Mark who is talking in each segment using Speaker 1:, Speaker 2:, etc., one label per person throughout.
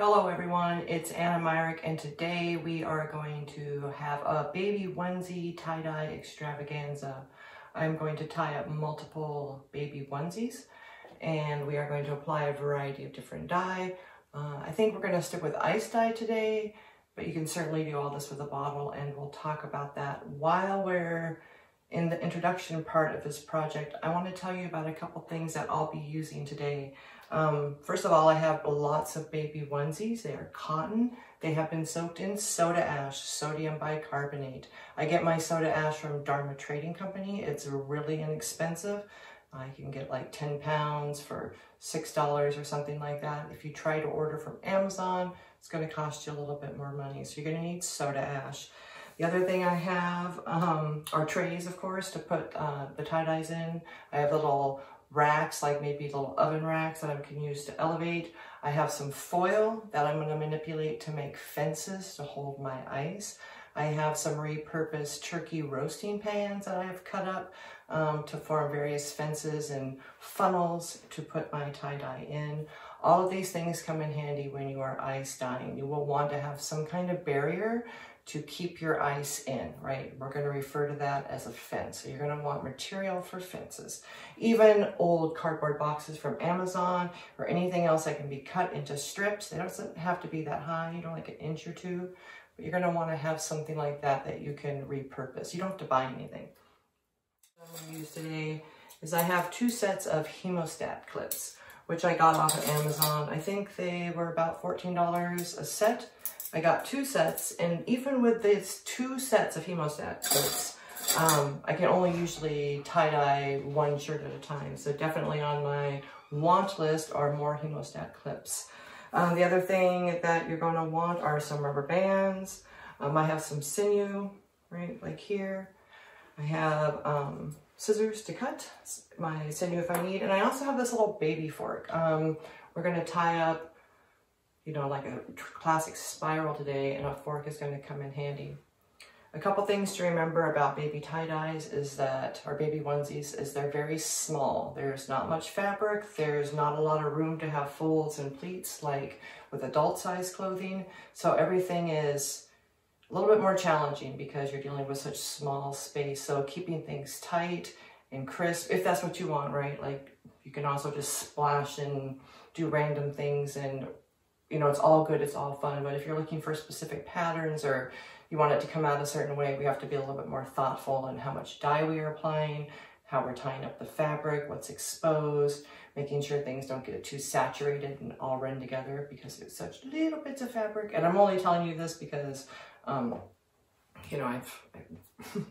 Speaker 1: Hello everyone, it's Anna Meyrick and today we are going to have a baby onesie tie-dye extravaganza. I'm going to tie up multiple baby onesies and we are going to apply a variety of different dye. Uh, I think we're going to stick with ice dye today, but you can certainly do all this with a bottle and we'll talk about that while we're in the introduction part of this project. I want to tell you about a couple things that I'll be using today. Um, first of all, I have lots of baby onesies. They are cotton. They have been soaked in soda ash, sodium bicarbonate. I get my soda ash from Dharma Trading Company. It's really inexpensive. I can get like 10 pounds for $6 or something like that. If you try to order from Amazon, it's going to cost you a little bit more money. So you're going to need soda ash. The other thing I have um, are trays, of course, to put uh, the tie-dyes in. I have little racks, like maybe little oven racks that I can use to elevate. I have some foil that I'm going to manipulate to make fences to hold my ice. I have some repurposed turkey roasting pans that I have cut up um, to form various fences and funnels to put my tie-dye in. All of these things come in handy when you are ice dyeing. You will want to have some kind of barrier to keep your ice in, right? We're going to refer to that as a fence. So you're going to want material for fences. Even old cardboard boxes from Amazon or anything else that can be cut into strips. They don't have to be that high, you know, like an inch or two. But you're going to want to have something like that that you can repurpose. You don't have to buy anything. What I'm going to use today is I have two sets of hemostat clips, which I got off of Amazon. I think they were about $14 a set. I got two sets, and even with these two sets of hemostat clips, um, I can only usually tie-dye one shirt at a time. So definitely on my want list are more hemostat clips. Um, the other thing that you're going to want are some rubber bands. Um, I have some sinew, right, like here. I have um, scissors to cut my sinew if I need. And I also have this little baby fork. Um, we're going to tie up you know, like a classic spiral today and a fork is going to come in handy. A couple things to remember about baby tie-dyes is that, or baby onesies, is they're very small. There's not much fabric. There's not a lot of room to have folds and pleats like with adult size clothing. So everything is a little bit more challenging because you're dealing with such small space. So keeping things tight and crisp, if that's what you want, right? Like you can also just splash and do random things and you know, it's all good, it's all fun, but if you're looking for specific patterns or you want it to come out a certain way, we have to be a little bit more thoughtful in how much dye we are applying, how we're tying up the fabric, what's exposed, making sure things don't get too saturated and all run together because it's such little bits of fabric. And I'm only telling you this because, um, you know, I've, I've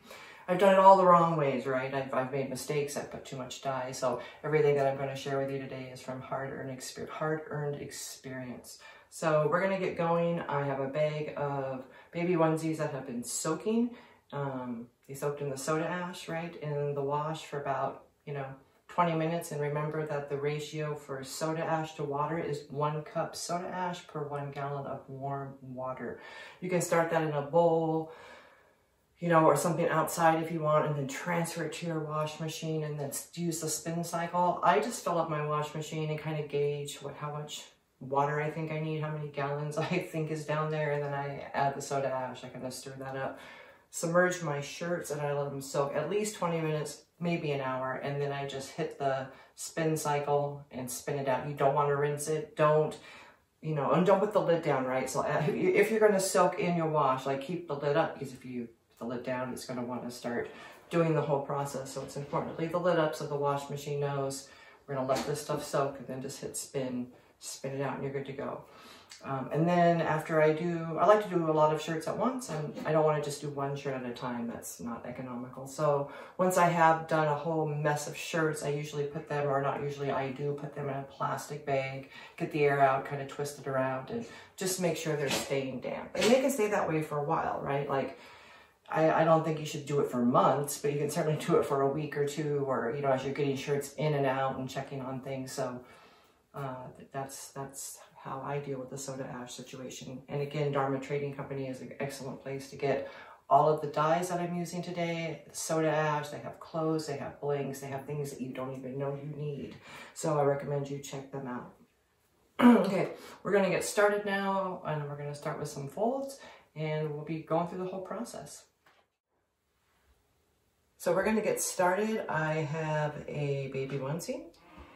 Speaker 1: done it all the wrong ways, right? I've, I've made mistakes. I've put too much dye. So everything that I'm going to share with you today is from hard-earned experience, hard-earned experience. So we're going to get going. I have a bag of baby onesies that have been soaking. Um, they soaked in the soda ash, right, in the wash for about, you know, 20 minutes. And remember that the ratio for soda ash to water is one cup soda ash per one gallon of warm water. You can start that in a bowl you know, or something outside if you want, and then transfer it to your wash machine and then use the spin cycle. I just fill up my wash machine and kind of gauge what how much water I think I need, how many gallons I think is down there, and then I add the soda ash. I kind of stir that up. Submerge my shirts and I let them soak at least 20 minutes, maybe an hour, and then I just hit the spin cycle and spin it out. You don't want to rinse it. Don't you know, and don't put the lid down, right? So uh, if you're going to soak in your wash, like keep the lid up because if you the lid down, it's going to want to start doing the whole process. So it's important to leave the lid up so the wash machine knows we're going to let this stuff soak and then just hit spin, spin it out and you're good to go. Um, and then after I do, I like to do a lot of shirts at once and I don't want to just do one shirt at a time. That's not economical. So once I have done a whole mess of shirts, I usually put them, or not usually, I do put them in a plastic bag, get the air out, kind of twist it around and just make sure they're staying damp. And they can stay that way for a while, right? Like I, I don't think you should do it for months, but you can certainly do it for a week or two, or you know, as you're getting shirts in and out and checking on things. So uh, that's that's how I deal with the soda ash situation. And again, Dharma Trading Company is an excellent place to get all of the dyes that I'm using today. Soda ash, they have clothes, they have blings, they have things that you don't even know you need. So I recommend you check them out. okay, we're gonna get started now and we're gonna start with some folds and we'll be going through the whole process. So we're gonna get started. I have a baby onesie.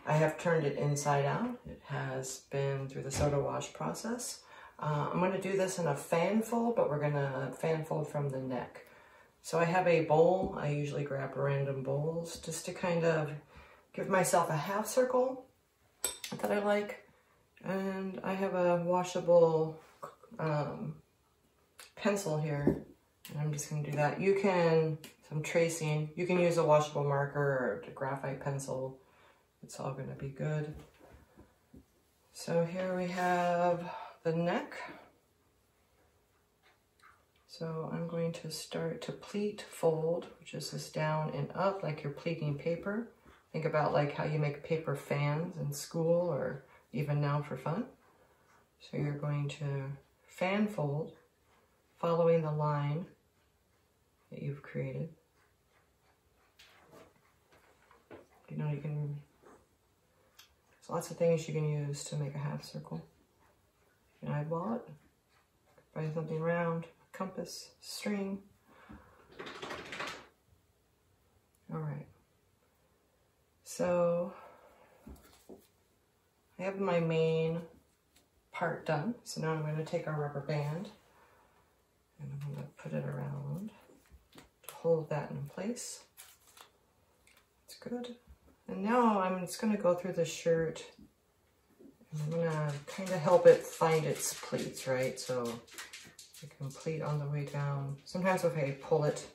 Speaker 1: I have turned it inside out. It has been through the soda wash process. Uh, I'm gonna do this in a fan fold, but we're gonna fan fold from the neck. So I have a bowl. I usually grab random bowls just to kind of give myself a half circle that I like. And I have a washable um, pencil here. And I'm just gonna do that. You can, some tracing, you can use a washable marker or a graphite pencil. It's all gonna be good. So here we have the neck. So I'm going to start to pleat fold, which is this down and up like you're pleating paper. Think about like how you make paper fans in school or even now for fun. So you're going to fan fold, following the line that you've created. You know, you can, there's lots of things you can use to make a half circle. You can eyeball it, find something round, compass, string. All right. So I have my main part done. So now I'm going to take our rubber band and I'm going to put it around to hold that in place. It's good. And now I'm just going to go through the shirt I'm going to kind of help it find its pleats, right? So I can pleat on the way down. Sometimes if I pull it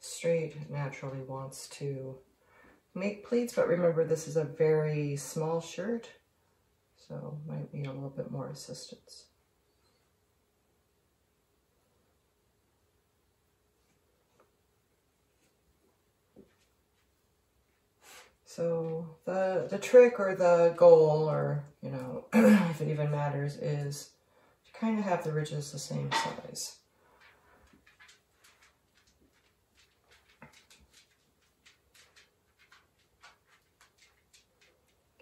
Speaker 1: straight, it naturally wants to make pleats, but remember this is a very small shirt, so might need a little bit more assistance. So the, the trick or the goal or, you know, if it even matters is to kind of have the ridges the same size.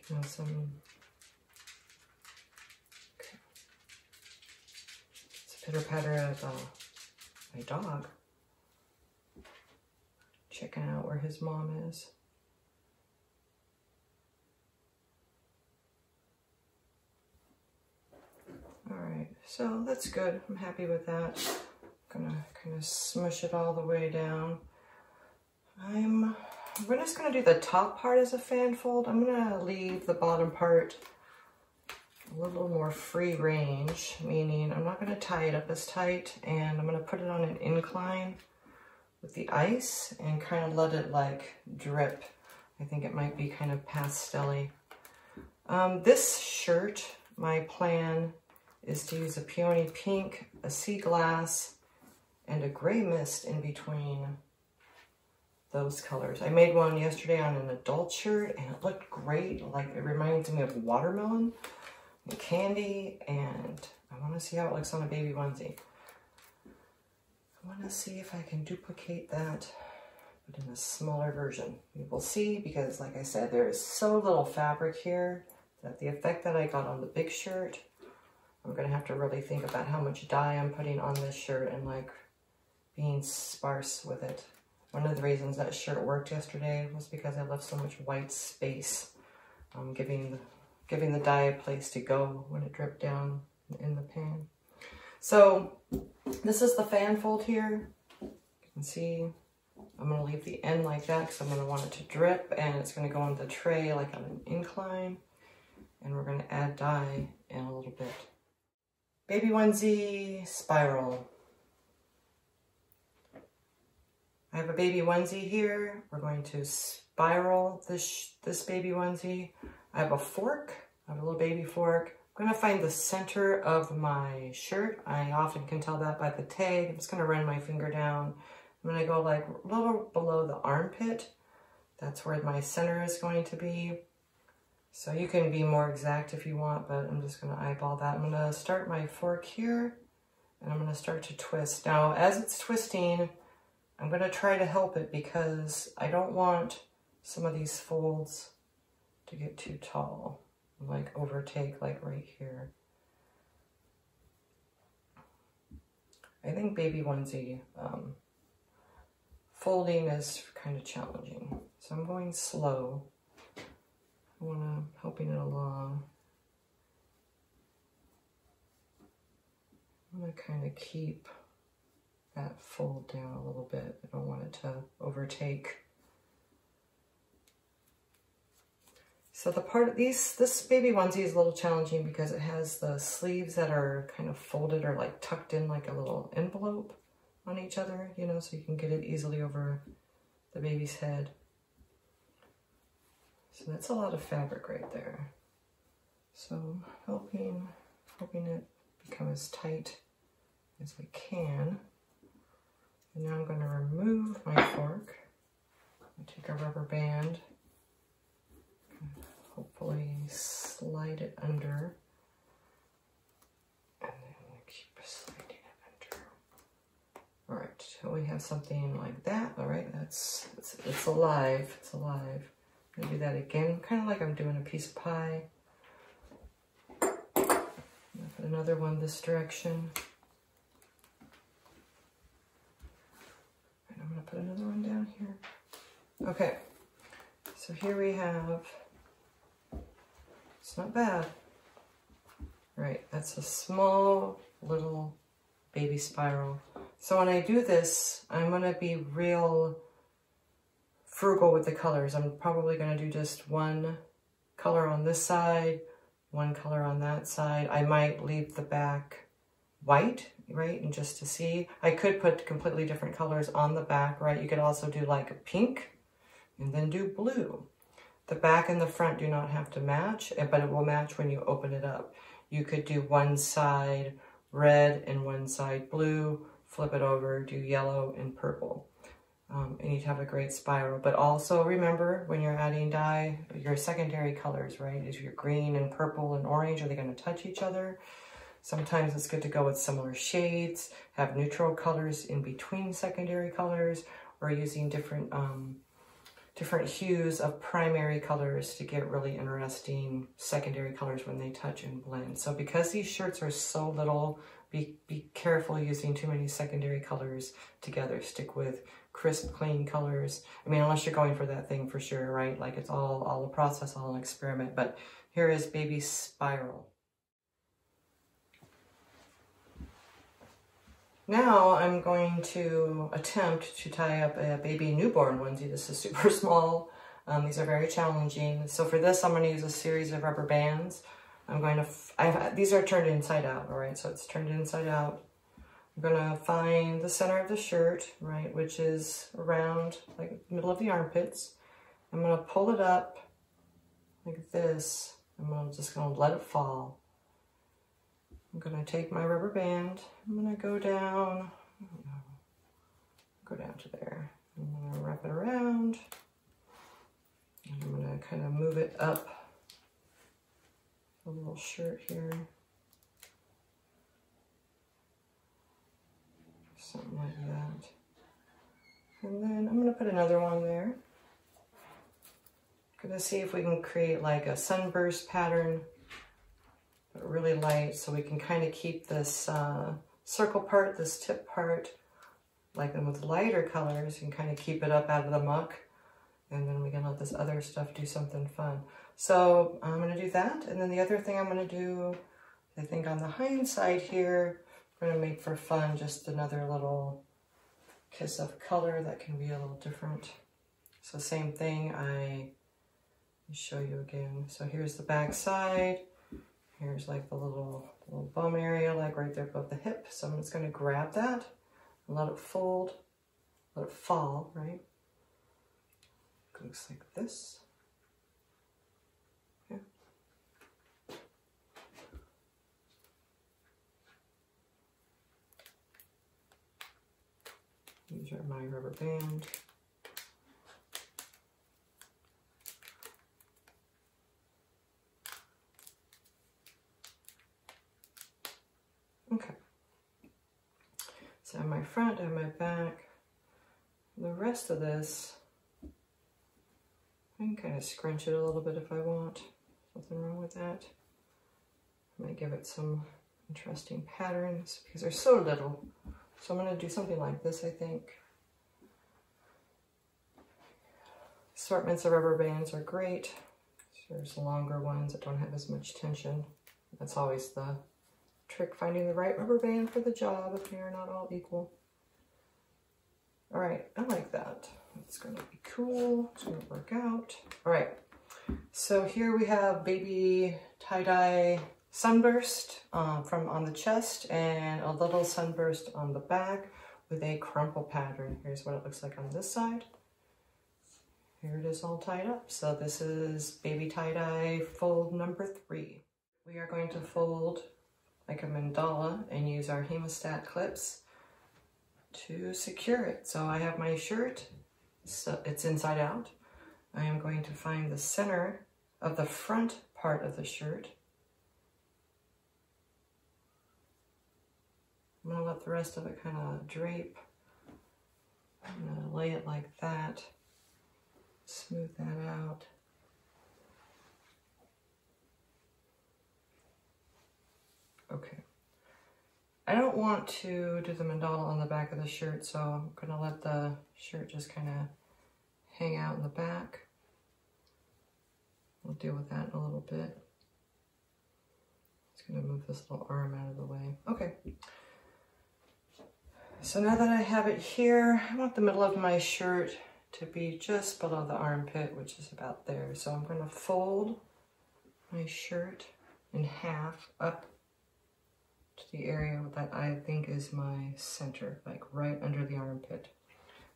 Speaker 1: Give some okay. It's a pitter patter of uh, my dog checking out where his mom is. All right, so that's good. I'm happy with that. I'm gonna kind of smush it all the way down. I'm, we're just gonna do the top part as a fan fold. I'm gonna leave the bottom part a little more free range, meaning I'm not gonna tie it up as tight and I'm gonna put it on an incline with the ice and kind of let it like drip. I think it might be kind of pastel um, this shirt, my plan is to use a peony pink, a sea glass, and a gray mist in between those colors. I made one yesterday on an adult shirt and it looked great. Like it reminds me of watermelon and candy and I want to see how it looks on a baby onesie. I want to see if I can duplicate that but in a smaller version. We will see because like I said, there is so little fabric here that the effect that I got on the big shirt I'm gonna have to really think about how much dye I'm putting on this shirt and like being sparse with it. One of the reasons that shirt worked yesterday was because I left so much white space, um, giving, the, giving the dye a place to go when it dripped down in the pan. So this is the fan fold here. You can see I'm gonna leave the end like that because I'm gonna want it to drip and it's gonna go on the tray like on an incline. And we're gonna add dye in a little bit. Baby onesie spiral. I have a baby onesie here. We're going to spiral this, this baby onesie. I have a fork, I have a little baby fork. I'm gonna find the center of my shirt. I often can tell that by the tag. I'm just gonna run my finger down. I'm gonna go like a little below the armpit. That's where my center is going to be. So you can be more exact if you want, but I'm just gonna eyeball that. I'm gonna start my fork here and I'm gonna start to twist. Now, as it's twisting, I'm gonna try to help it because I don't want some of these folds to get too tall. like overtake like right here. I think baby onesie um, folding is kind of challenging. So I'm going slow. I want to helping it along. I'm going to kind of keep that fold down a little bit. I don't want it to overtake. So the part of these, this baby onesie is a little challenging because it has the sleeves that are kind of folded or like tucked in like a little envelope on each other, you know, so you can get it easily over the baby's head. So that's a lot of fabric right there. So helping, helping it become as tight as we can. And now I'm going to remove my fork. I take a rubber band, hopefully slide it under, and then keep sliding it under. All right, so we have something like that. All right, that's it's, it's alive. It's alive. I'm gonna do that again, kind of like I'm doing a piece of pie. Put another one this direction. And I'm gonna put another one down here. Okay, so here we have, it's not bad. Right, that's a small little baby spiral. So when I do this, I'm gonna be real frugal with the colors. I'm probably gonna do just one color on this side, one color on that side. I might leave the back white, right? And just to see, I could put completely different colors on the back, right? You could also do like a pink and then do blue. The back and the front do not have to match, eh, but it will match when you open it up. You could do one side red and one side blue, flip it over, do yellow and purple. Um, and you'd have a great spiral. But also remember when you're adding dye, your secondary colors, right? Is your green and purple and orange, are they gonna touch each other? Sometimes it's good to go with similar shades, have neutral colors in between secondary colors, or using different um, different hues of primary colors to get really interesting secondary colors when they touch and blend. So because these shirts are so little, be, be careful using too many secondary colors together. Stick with crisp, clean colors. I mean, unless you're going for that thing for sure, right? Like it's all, all a process, all an experiment. But here is Baby Spiral. Now I'm going to attempt to tie up a baby newborn onesie. This is super small. Um, these are very challenging. So for this, I'm going to use a series of rubber bands. I'm going to, these are turned inside out, all right? So it's turned inside out. I'm to find the center of the shirt, right, which is around like middle of the armpits. I'm to pull it up like this. I'm just going to let it fall. I'm to take my rubber band. I'm to go down, go down to there. I'm to wrap it around. I'm to kind of move it up a little shirt here. Something like that. And then I'm going to put another one there. To see if we can create like a sunburst pattern but really light so we can kind of keep this uh, circle part, this tip part, like them with lighter colors and kind of keep it up out of the muck. And then we can let this other stuff do something fun. So I'm going to do that. And then the other thing I'm going to do, I think on the hind side here, I'm to make for fun just another little kiss of color that can be a little different. So same thing, I show you again. So here's the back side. Here's like the little, little bum area, like right there above the hip. So I'm just to grab that and let it fold, let it fall, right? Looks like this. These are my rubber band. Okay. So my front and my back. The rest of this, I can kind of scrunch it a little bit if I want. Nothing wrong with that. I might give it some interesting patterns because they're so little. So I'm going to do something like this, I think. Assortments of rubber bands are great. There's longer ones that don't have as much tension. That's always the trick, finding the right rubber band for the job if they are not all equal. All right, I like that. It's gonna be cool, it's gonna work out. All right, so here we have baby tie-dye sunburst uh, from on the chest and a little sunburst on the back with a crumple pattern. Here's what it looks like on this side. Here it is all tied up. So this is baby tie-dye fold number three. We are going to fold like a mandala and use our hemostat clips to secure it. So I have my shirt, so it's inside out. I am going to find the center of the front part of the shirt. I'm gonna let the rest of it kind of drape. I'm gonna lay it like that smooth that out. Okay. I don't want to do the mandala on the back of the shirt, so I'm gonna let the shirt just kind of hang out in the back. We'll deal with that in a little bit. Just gonna move this little arm out of the way. Okay. So now that I have it here, I want the middle of my shirt to be just below the armpit, which is about there. So I'm going to fold my shirt in half up to the area that I think is my center, like right under the armpit.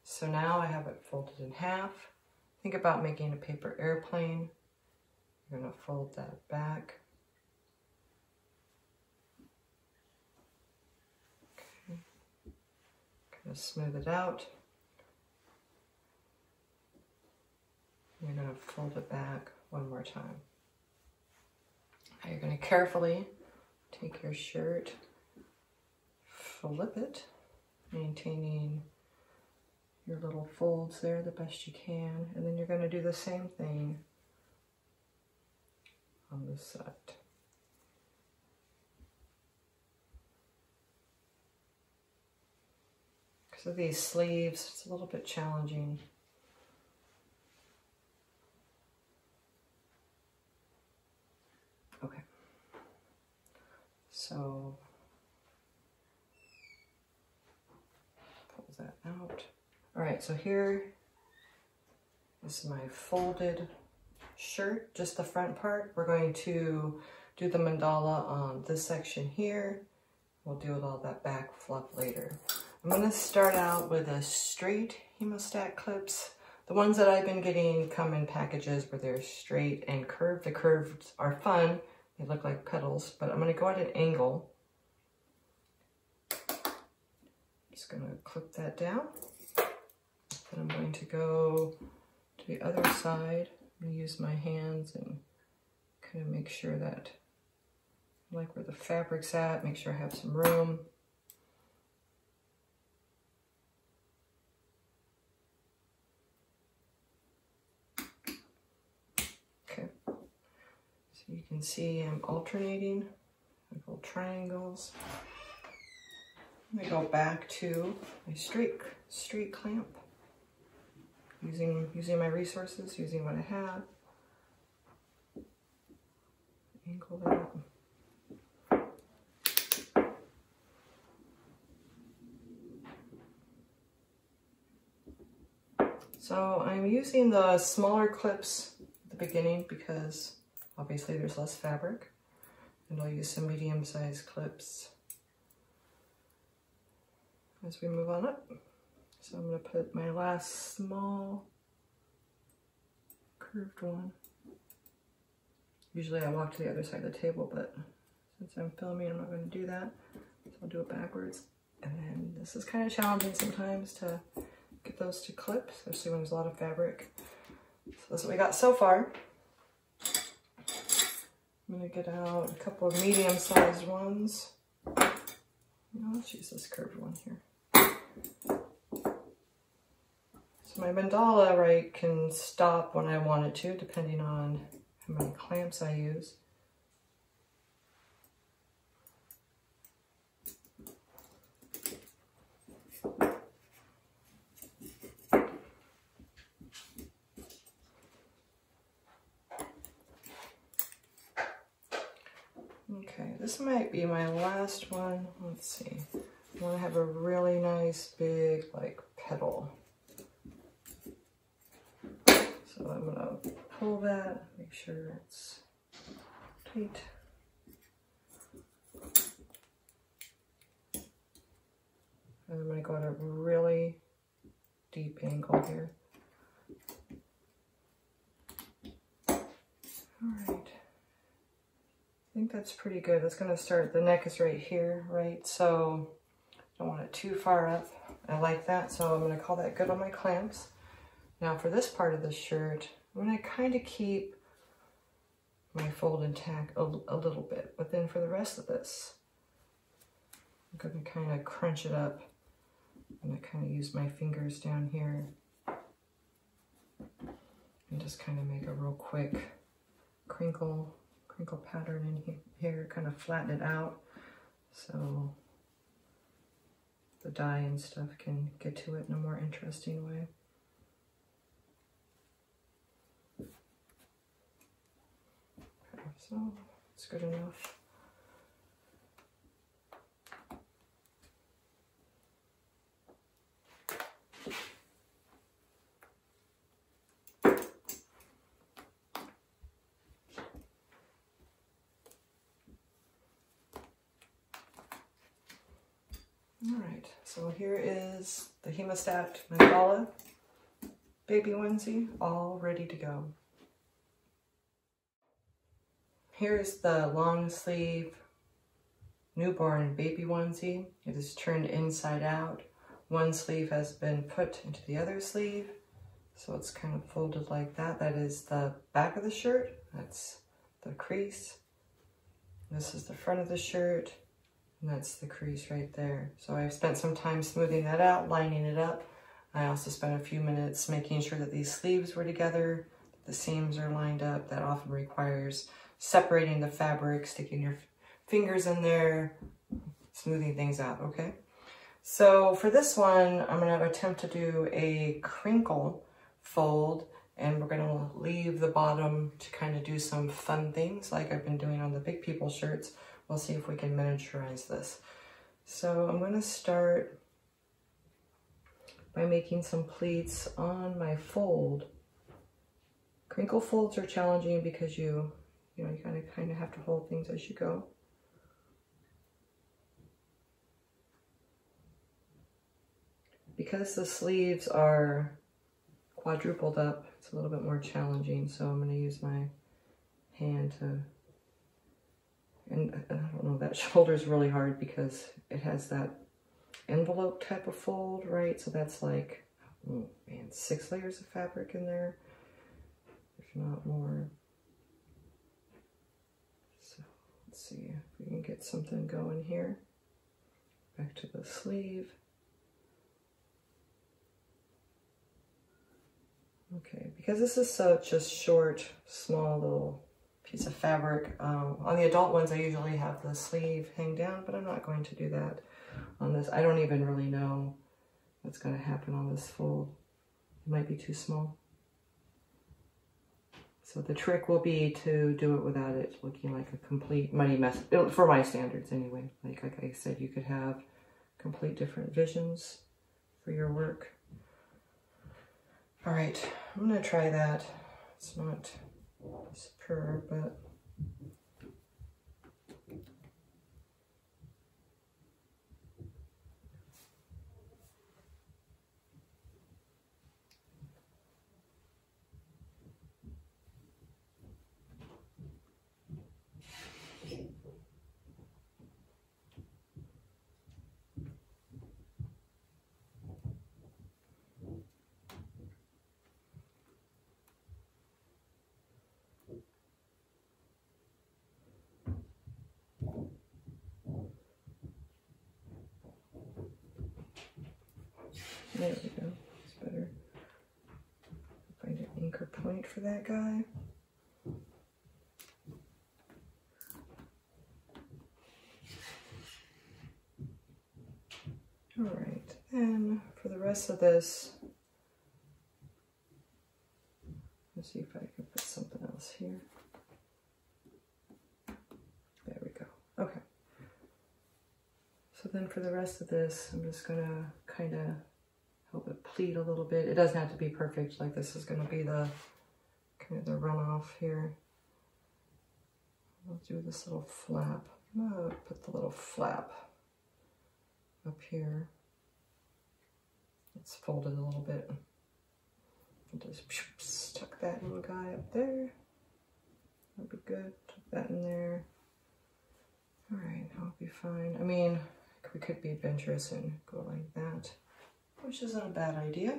Speaker 1: So now I have it folded in half. Think about making a paper airplane. You're going to fold that back. Okay. Kind of smooth it out. You're going to fold it back one more time. Now you're going to carefully take your shirt, flip it, maintaining your little folds there the best you can. And then you're going to do the same thing on this side. Because of these sleeves, it's a little bit challenging Okay. So pull that out. All right, so here is my folded shirt, just the front part. We're going to do the mandala on this section here. We'll deal with all that back fluff later. I'm gonna start out with a straight hemostat clips. The ones that I've been getting come in packages where they're straight and curved. The curved are fun they look like petals, but I'm going to go at an angle. Just going to clip that down. Then I'm going to go to the other side I'm gonna use my hands and kind of make sure that I like where the fabric's at, make sure I have some room. You can see I'm alternating little triangles. Gonna go back to my straight, straight clamp. Using, using my resources, using what I have. Angle that. So I'm using the smaller clips at the beginning because Obviously there's less fabric and I'll use some medium-sized clips as we move on up. So I'm going to put my last small curved one. Usually I walk to the other side of the table, but since I'm filming, I'm not going to do that. So I'll do it backwards. And then this is kind of challenging sometimes to get those to clip, especially when there's a lot of fabric. So that's what we got so far. I'm gonna get out a couple of medium-sized ones. Let's use this curved one here. So my mandala, right, can stop when I want it to, depending on how many clamps I use. Okay, this might be my last one. Let's see. I want to have a really nice big like petal. So I'm gonna pull that, make sure it's tight. And I'm gonna go at a really deep angle here. All right. I think that's pretty good. That's gonna start, the neck is right here, right? So I don't want it too far up. I like that, so I'm gonna call that good on my clamps. Now for this part of the shirt, I'm gonna kind of keep my fold intact a, a little bit, but then for the rest of this, I'm gonna kind of crunch it up. And I'm gonna kind of use my fingers down here and just kind of make a real quick crinkle, crinkle pattern in here, kind of flatten it out so the dye and stuff can get to it in a more interesting way. So it's good enough. All right, so here is the Hemostat Mandala baby onesie, all ready to go. Here's the long sleeve newborn baby onesie. It is turned inside out. One sleeve has been put into the other sleeve. So it's kind of folded like that. That is the back of the shirt. That's the crease. This is the front of the shirt. And that's the crease right there. So I've spent some time smoothing that out, lining it up. I also spent a few minutes making sure that these sleeves were together, the seams are lined up. That often requires separating the fabric, sticking your fingers in there, smoothing things out, okay? So for this one, I'm gonna attempt to do a crinkle fold and we're gonna leave the bottom to kind of do some fun things like I've been doing on the Big People shirts. We'll see if we can miniaturize this. So I'm gonna start by making some pleats on my fold. Crinkle folds are challenging because you you know, you kind of kind of have to hold things as you go. Because the sleeves are quadrupled up, it's a little bit more challenging, so I'm going to use my hand to, and uh, I don't know, that shoulder is really hard because it has that envelope type of fold, right? So that's like, oh man, six layers of fabric in there, if not more. So let's see if we can get something going here. Back to the sleeve. Okay, because this is such a short, small little piece of fabric, um, on the adult ones I usually have the sleeve hang down, but I'm not going to do that on this. I don't even really know what's going to happen on this fold. It might be too small. So the trick will be to do it without it looking like a complete muddy mess, for my standards anyway. Like, like I said, you could have complete different visions for your work. All right, I'm gonna try that. It's not superb, but There we go. It's better. Find an anchor point for that guy. All right, and for the rest of this, let's see if I can put something else here. There we go. Okay. So then for the rest of this, I'm just gonna kind of help it pleat a little bit. It doesn't have to be perfect, like this is gonna be the kind of the runoff here. I'll do this little flap. I'm gonna put the little flap up here. It's folded a little bit. I'll just tuck that little guy up there. That'll be good. Tuck that in there. All right, I'll be fine. I mean, we could be adventurous and go like that, which isn't a bad idea.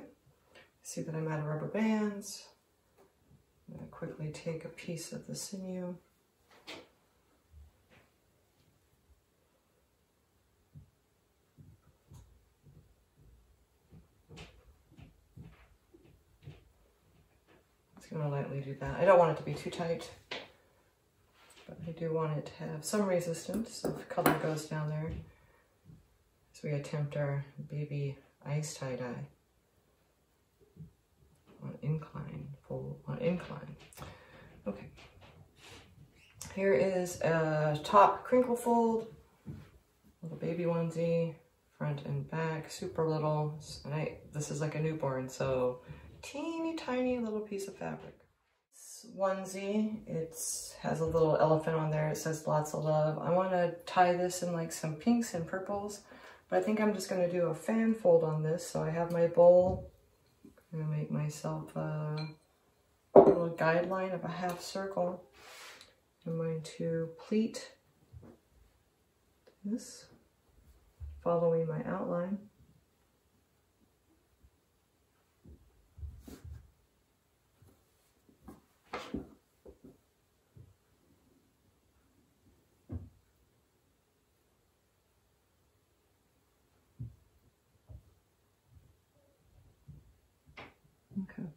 Speaker 1: See that I'm out of rubber bands. I'm gonna quickly take a piece of the sinew. Just gonna lightly do that. I don't want it to be too tight. But I do want it to have some resistance So if color goes down there as we attempt our baby ice tie-dye on incline, full on incline. Okay. Here is a top crinkle fold, little baby onesie, front and back, super little. And I, this is like a newborn, so teeny tiny little piece of fabric onesie. It has a little elephant on there. It says lots of love. I want to tie this in like some pinks and purples, but I think I'm just going to do a fan fold on this. So I have my bowl. I'm going to make myself a little guideline of a half circle. I'm going to pleat this, following my outline. Okay.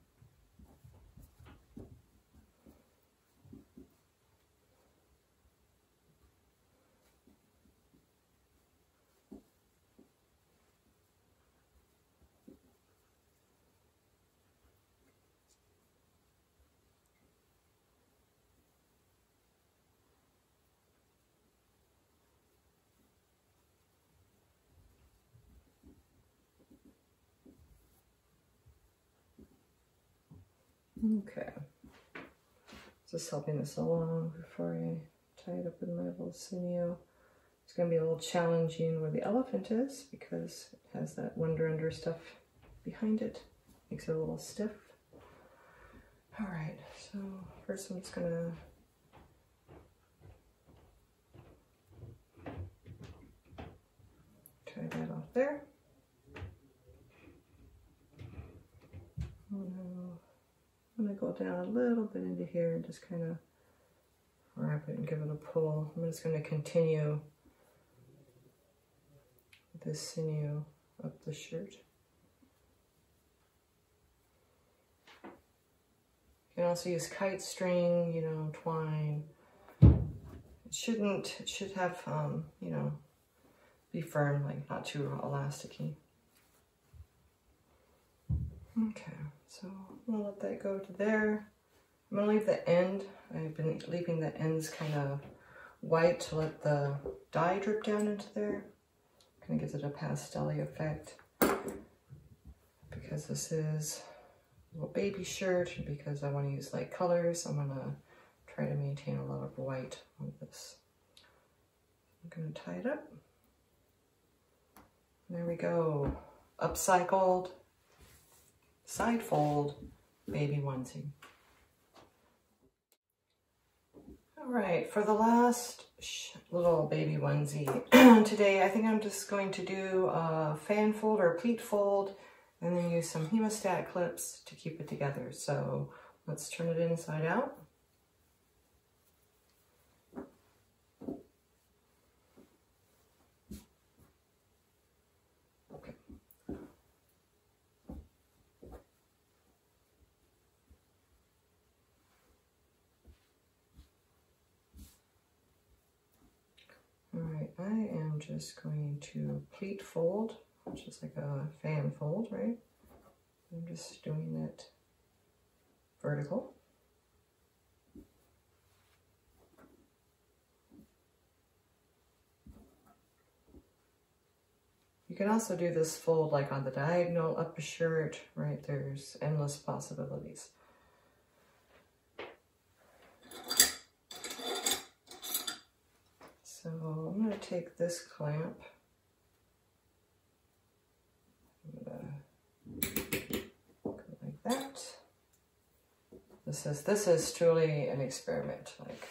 Speaker 1: Okay. Just helping this along before I tie it up with my little sinew. It's going to be a little challenging where the elephant is because it has that Wonder Under stuff behind it. Makes it a little stiff. All right, so first I'm just going to tie that off there. I'm to go down a little bit into here and just kind of wrap it and give it a pull. I'm just going to continue this sinew up the shirt. You can also use kite string, you know, twine. It shouldn't, it should have, um, you know, be firm, like not too elasticy. Okay. So I'm gonna let that go to there. I'm gonna leave the end. I've been leaving the ends kind of white to let the dye drip down into there. Kind of gives it a pastel effect. Because this is a little baby shirt, because I want to use light colors, I'm gonna try to maintain a lot of white on this. I'm gonna tie it up. There we go. Upcycled side fold baby onesie. All right, for the last little baby onesie today, I think I'm just going to do a fan fold or pleat fold and then use some hemostat clips to keep it together. So let's turn it inside out. I am just going to pleat fold which is like a fan fold, right? I'm just doing it vertical. You can also do this fold like on the diagonal up a shirt, right? There's endless possibilities. So I'm going to take this clamp. go like that. This is this is truly an experiment. Like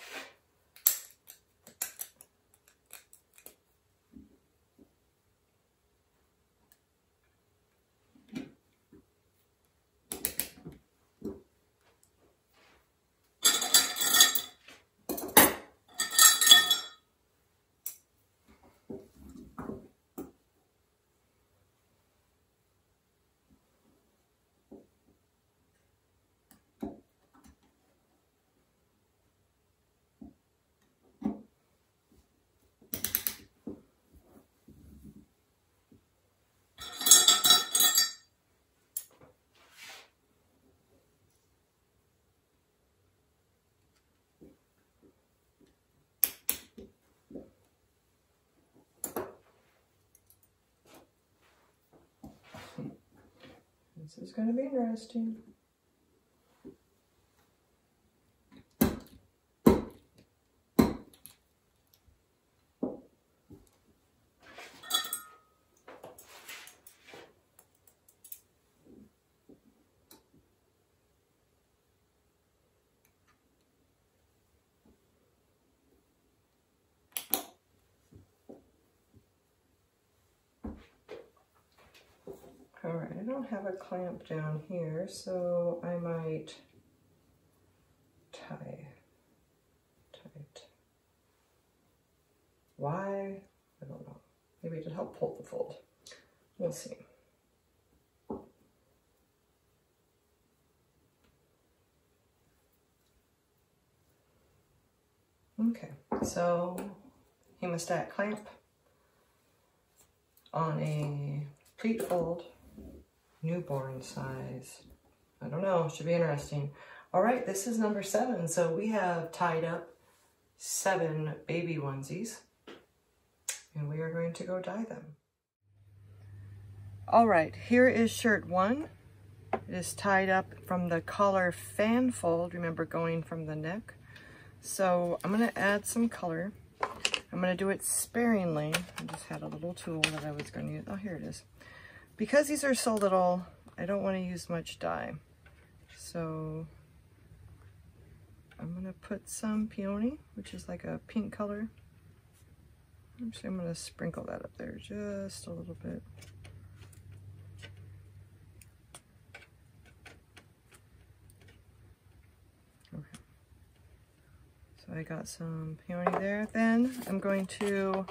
Speaker 1: This is going to be interesting. All right, I don't have a clamp down here, so I might tie, tie it. Why? I don't know. Maybe to help pull the fold. We'll see. Okay, so hemostat clamp on a pleat fold newborn size. I don't know, should be interesting. All right, this is number seven. So we have tied up seven baby onesies and we are going to go dye them. All right, here is shirt one. It is tied up from the collar fan fold, remember going from the neck. So I'm gonna add some color. I'm gonna do it sparingly. I just had a little tool that I was gonna use. Oh, here it is. Because these are so little, I don't want to use much dye. So I'm going to put some peony, which is like a pink color. Actually, I'm going to sprinkle that up there just a little bit. So I got some peony there. Then I'm going to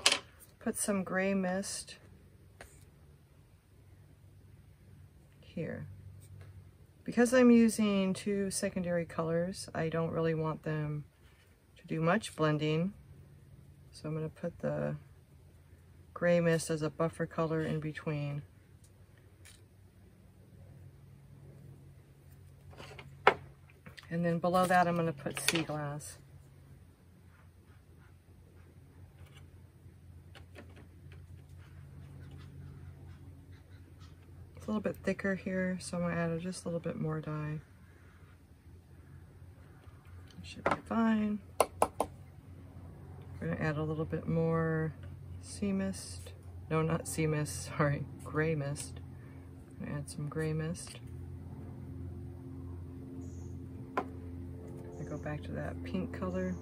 Speaker 1: put some gray mist here. Because I'm using two secondary colors, I don't really want them to do much blending. So I'm going to put the gray mist as a buffer color in between. And then below that, I'm going to put sea glass. It's a little bit thicker here, so I'm to add just a little bit more dye. Should be fine. We're to add a little bit more sea mist. No, not sea mist, sorry, gray mist. add some gray mist. I go back to that pink color.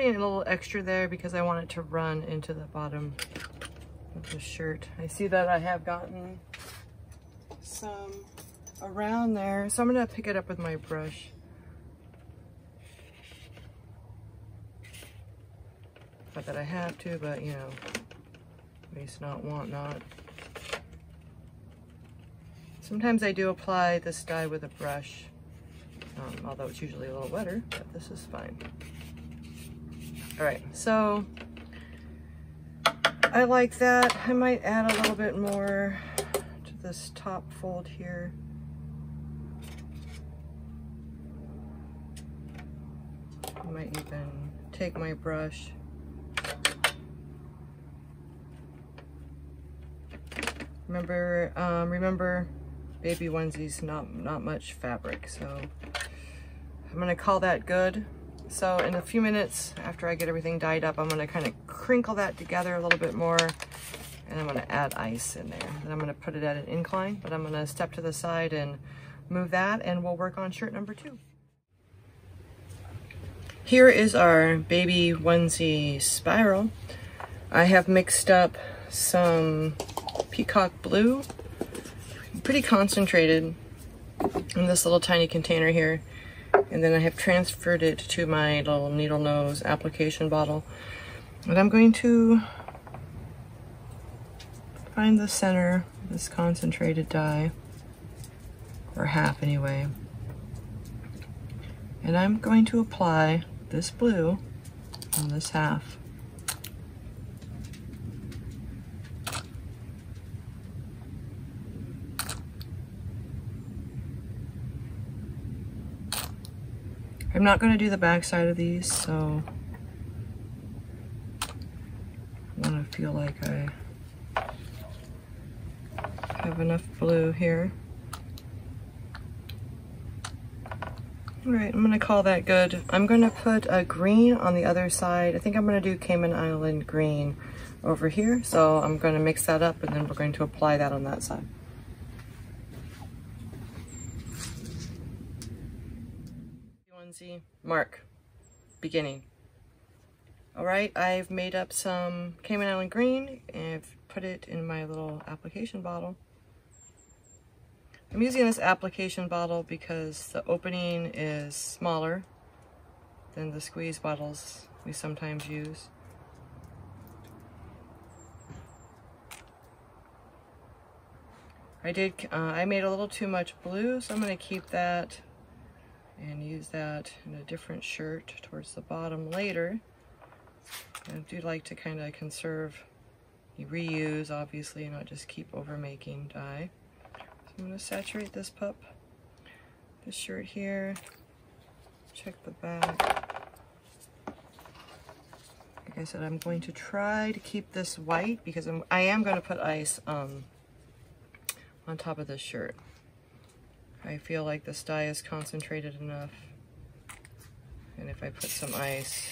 Speaker 1: Putting a little extra there because I want it to run into the bottom of the shirt. I see that I have gotten some around there, so I'm gonna pick it up with my brush. Not that I have to, but you know, waste not, want not. Sometimes I do apply this dye with a brush, um, although it's usually a little wetter, but this is fine. All right, so I like that. I might add a little bit more to this top fold here. I might even take my brush remember um, remember baby onesies not not much fabric so I'm gonna call that good so in a few minutes after I get everything dyed up, I'm gonna kind of crinkle that together a little bit more and I'm gonna add ice in there. And I'm gonna put it at an incline, but I'm gonna step to the side and move that and we'll work on shirt number two. Here is our baby onesie spiral. I have mixed up some peacock blue, pretty concentrated in this little tiny container here. And then I have transferred it to my little needle nose application bottle. And I'm going to find the center this concentrated dye, or half anyway. And I'm going to apply this blue on this half. I'm not going to do the back side of these, so I want to feel like I have enough blue here. All right, I'm gonna call that good. I'm gonna put a green on the other side. I think I'm gonna do Cayman Island green over here. So I'm gonna mix that up and then we're going to apply that on that side. Mark, beginning. All right, I've made up some Cayman Island green and I've put it in my little application bottle. I'm using this application bottle because the opening is smaller than the squeeze bottles we sometimes use. I did, uh, I made a little too much blue, so I'm going to keep that and use that in a different shirt towards the bottom later. I do like to kind of conserve, reuse obviously, and not just keep over making dye. So I'm going to saturate this pup, this shirt here, check the back. Like I said, I'm going to try to keep this white because I'm, I am going to put ice um, on top of this shirt. I feel like this dye is concentrated enough. And if I put some ice,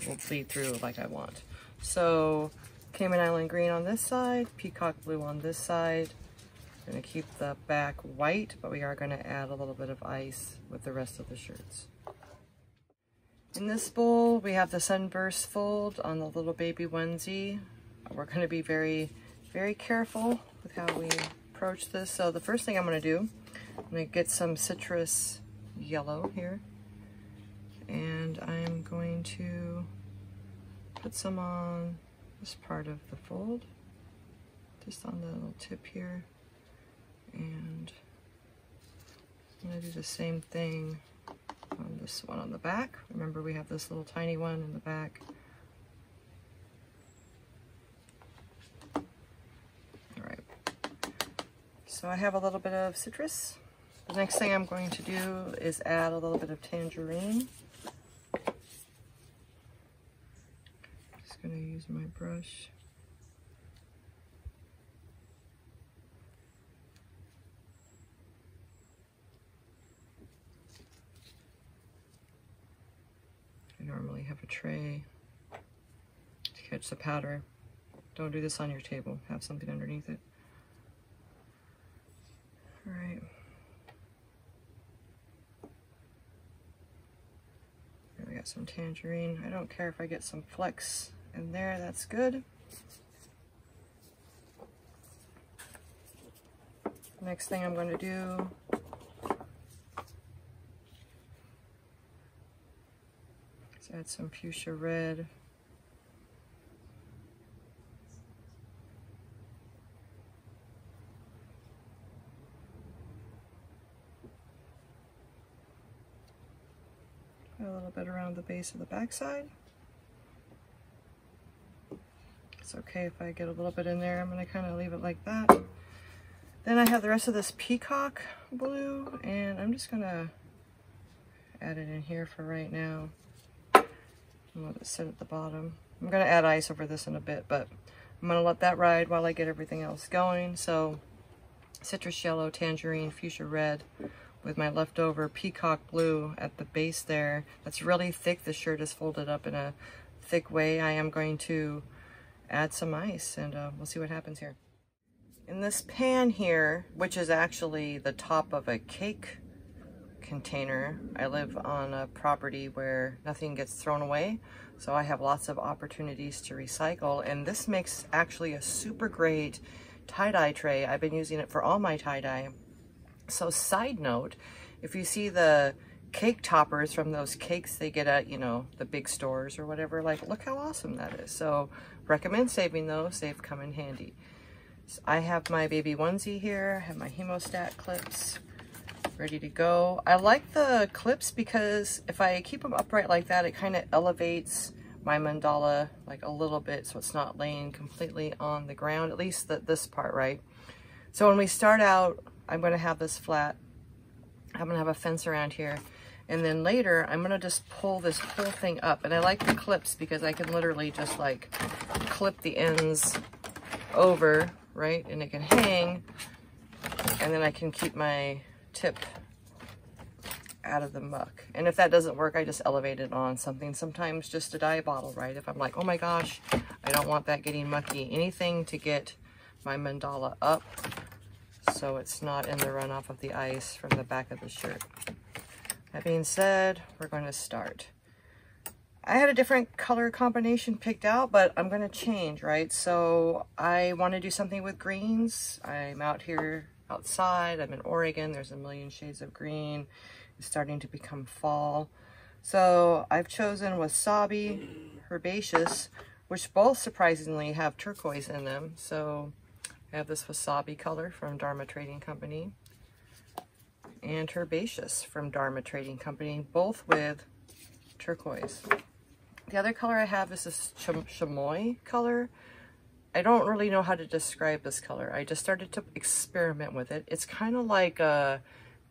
Speaker 1: it will bleed through like I want. So Cayman Island green on this side, peacock blue on this side. I'm gonna keep the back white, but we are gonna add a little bit of ice with the rest of the shirts. In this bowl, we have the sunburst fold on the little baby onesie. We're gonna be very, very careful with how we approach this. So the first thing I'm gonna do I'm going to get some citrus yellow here. And I'm going to put some on this part of the fold, just on the little tip here. And I'm going to do the same thing on this one on the back. Remember we have this little tiny one in the back. All right. So I have a little bit of citrus. The next thing I'm going to do is add a little bit of tangerine. Just going to use my brush. I normally have a tray to catch the powder. Don't do this on your table. Have something underneath it. All right. We got some tangerine. I don't care if I get some flecks in there, that's good. Next thing I'm going to do is add some fuchsia red. a little bit around the base of the backside. It's okay if I get a little bit in there. I'm going to kind of leave it like that. Then I have the rest of this peacock blue, and I'm just going to add it in here for right now. Let it sit at the bottom. I'm going to add ice over this in a bit, but I'm going to let that ride while I get everything else going. So citrus yellow, tangerine, fuchsia red with my leftover peacock blue at the base there. That's really thick. The shirt is folded up in a thick way. I am going to add some ice and uh, we'll see what happens here. In this pan here, which is actually the top of a cake container, I live on a property where nothing gets thrown away. So I have lots of opportunities to recycle. And this makes actually a super great tie-dye tray. I've been using it for all my tie-dye. So side note, if you see the cake toppers from those cakes they get at, you know, the big stores or whatever, like, look how awesome that is. So recommend saving those. They've come in handy. So I have my baby onesie here. I have my hemostat clips ready to go. I like the clips because if I keep them upright like that, it kind of elevates my mandala like a little bit so it's not laying completely on the ground, at least the, this part, right? So when we start out, I'm going to have this flat. I'm going to have a fence around here. And then later, I'm going to just pull this whole thing up. And I like the clips because I can literally just like clip the ends over, right? And it can hang. And then I can keep my tip out of the muck. And if that doesn't work, I just elevate it on something. Sometimes just a dye bottle, right? If I'm like, oh my gosh, I don't want that getting mucky. Anything to get my mandala up so it's not in the runoff of the ice from the back of the shirt. That being said, we're going to start. I had a different color combination picked out, but I'm going to change, right? So I want to do something with greens. I'm out here outside. I'm in Oregon. There's a million shades of green. It's starting to become fall. So I've chosen Wasabi, Herbaceous, which both surprisingly have turquoise in them. So I have this Wasabi color from Dharma Trading Company and Herbaceous from Dharma Trading Company, both with turquoise. The other color I have is this chamoy color. I don't really know how to describe this color. I just started to experiment with it. It's kind of like a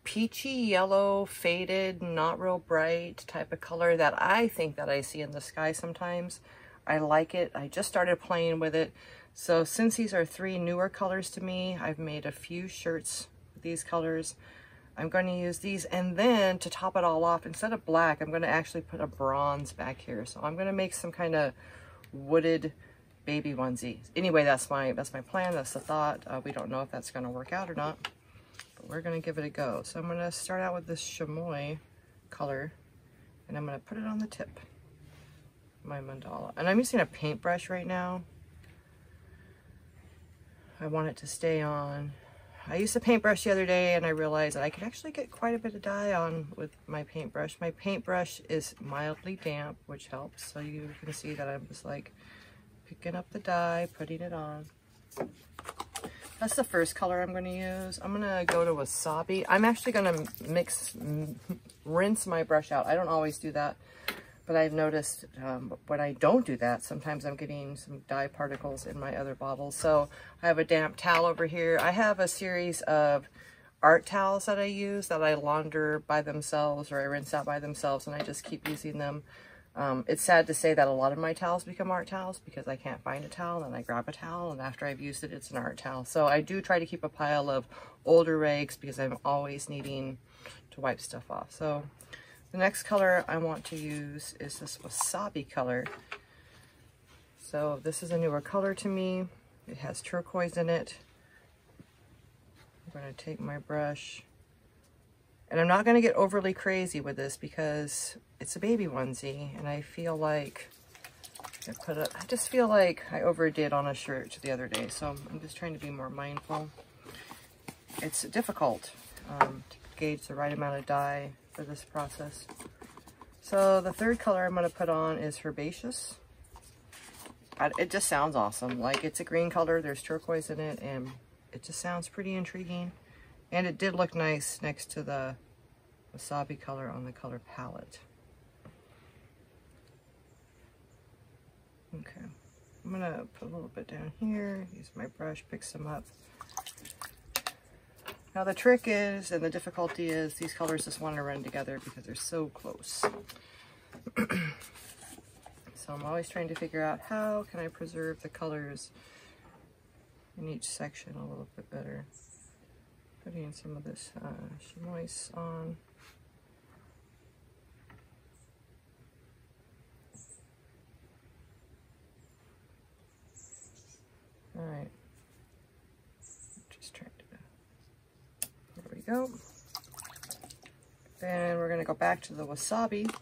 Speaker 1: peachy yellow, faded, not real bright type of color that I think that I see in the sky sometimes. I like it. I just started playing with it. So since these are three newer colors to me, I've made a few shirts with these colors. I'm going to use these and then to top it all off, instead of black, I'm going to actually put a bronze back here. So I'm going to make some kind of wooded baby onesie. Anyway, that's my that's my plan. That's the thought. Uh, we don't know if that's going to work out or not, but we're going to give it a go. So I'm going to start out with this chamois color and I'm going to put it on the tip my mandala. And I'm using a paintbrush right now. I want it to stay on. I used a paintbrush the other day and I realized that I could actually get quite a bit of dye on with my paintbrush. My paintbrush is mildly damp, which helps. So you can see that I'm just like picking up the dye, putting it on. That's the first color I'm going to use. I'm going to go to Wasabi. I'm actually going to mix, rinse my brush out. I don't always do that. But I've noticed um, when I don't do that, sometimes I'm getting some dye particles in my other bottles. So I have a damp towel over here. I have a series of art towels that I use that I launder by themselves or I rinse out by themselves and I just keep using them. Um, it's sad to say that a lot of my towels become art towels because I can't find a towel and I grab a towel and after I've used it, it's an art towel. So I do try to keep a pile of older rags because I'm always needing to wipe stuff off. So the next color I want to use is this Wasabi color. So this is a newer color to me. It has turquoise in it. I'm going to take my brush And I'm not going to get overly crazy with this because it's a baby onesie and I feel like I put a, I just feel like I overdid on a shirt the other day. So I'm just trying to be more mindful. It's difficult um, to gauge the right amount of dye for this process. So the third color I'm going to put on is Herbaceous. it just sounds awesome. Like it's a green color, there's turquoise in it, and it just sounds pretty intriguing. And it did look nice next to the wasabi color on the color palette. Okay, I'm gonna put a little bit down here, use my brush, pick some up. Now the trick is, and the difficulty is, these colors just want to run together because they're so close. so I'm always trying to figure out how can I preserve the colors in each section a little bit better. Putting some of this uh, chamois on. All right. Just trying to, there we go. Then we're gonna go back to the wasabi.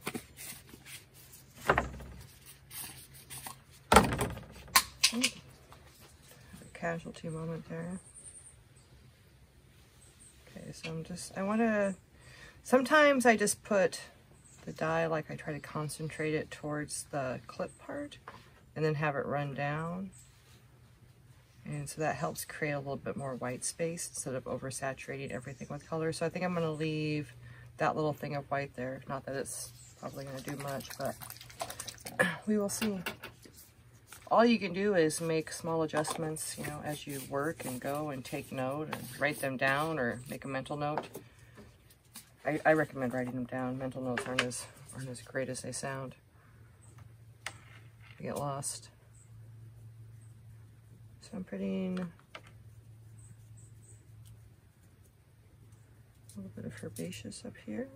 Speaker 1: casualty moment there. Okay, so I'm just, I want to, sometimes I just put the dye, like I try to concentrate it towards the clip part and then have it run down. And so that helps create a little bit more white space instead of oversaturating everything with color. So I think I'm going to leave that little thing of white there. Not that it's probably going to do much, but we will see. All you can do is make small adjustments, you know, as you work and go and take note and write them down or make a mental note. I, I recommend writing them down. Mental notes aren't as, aren't as great as they sound. You get lost. So I'm putting a little bit of herbaceous up here.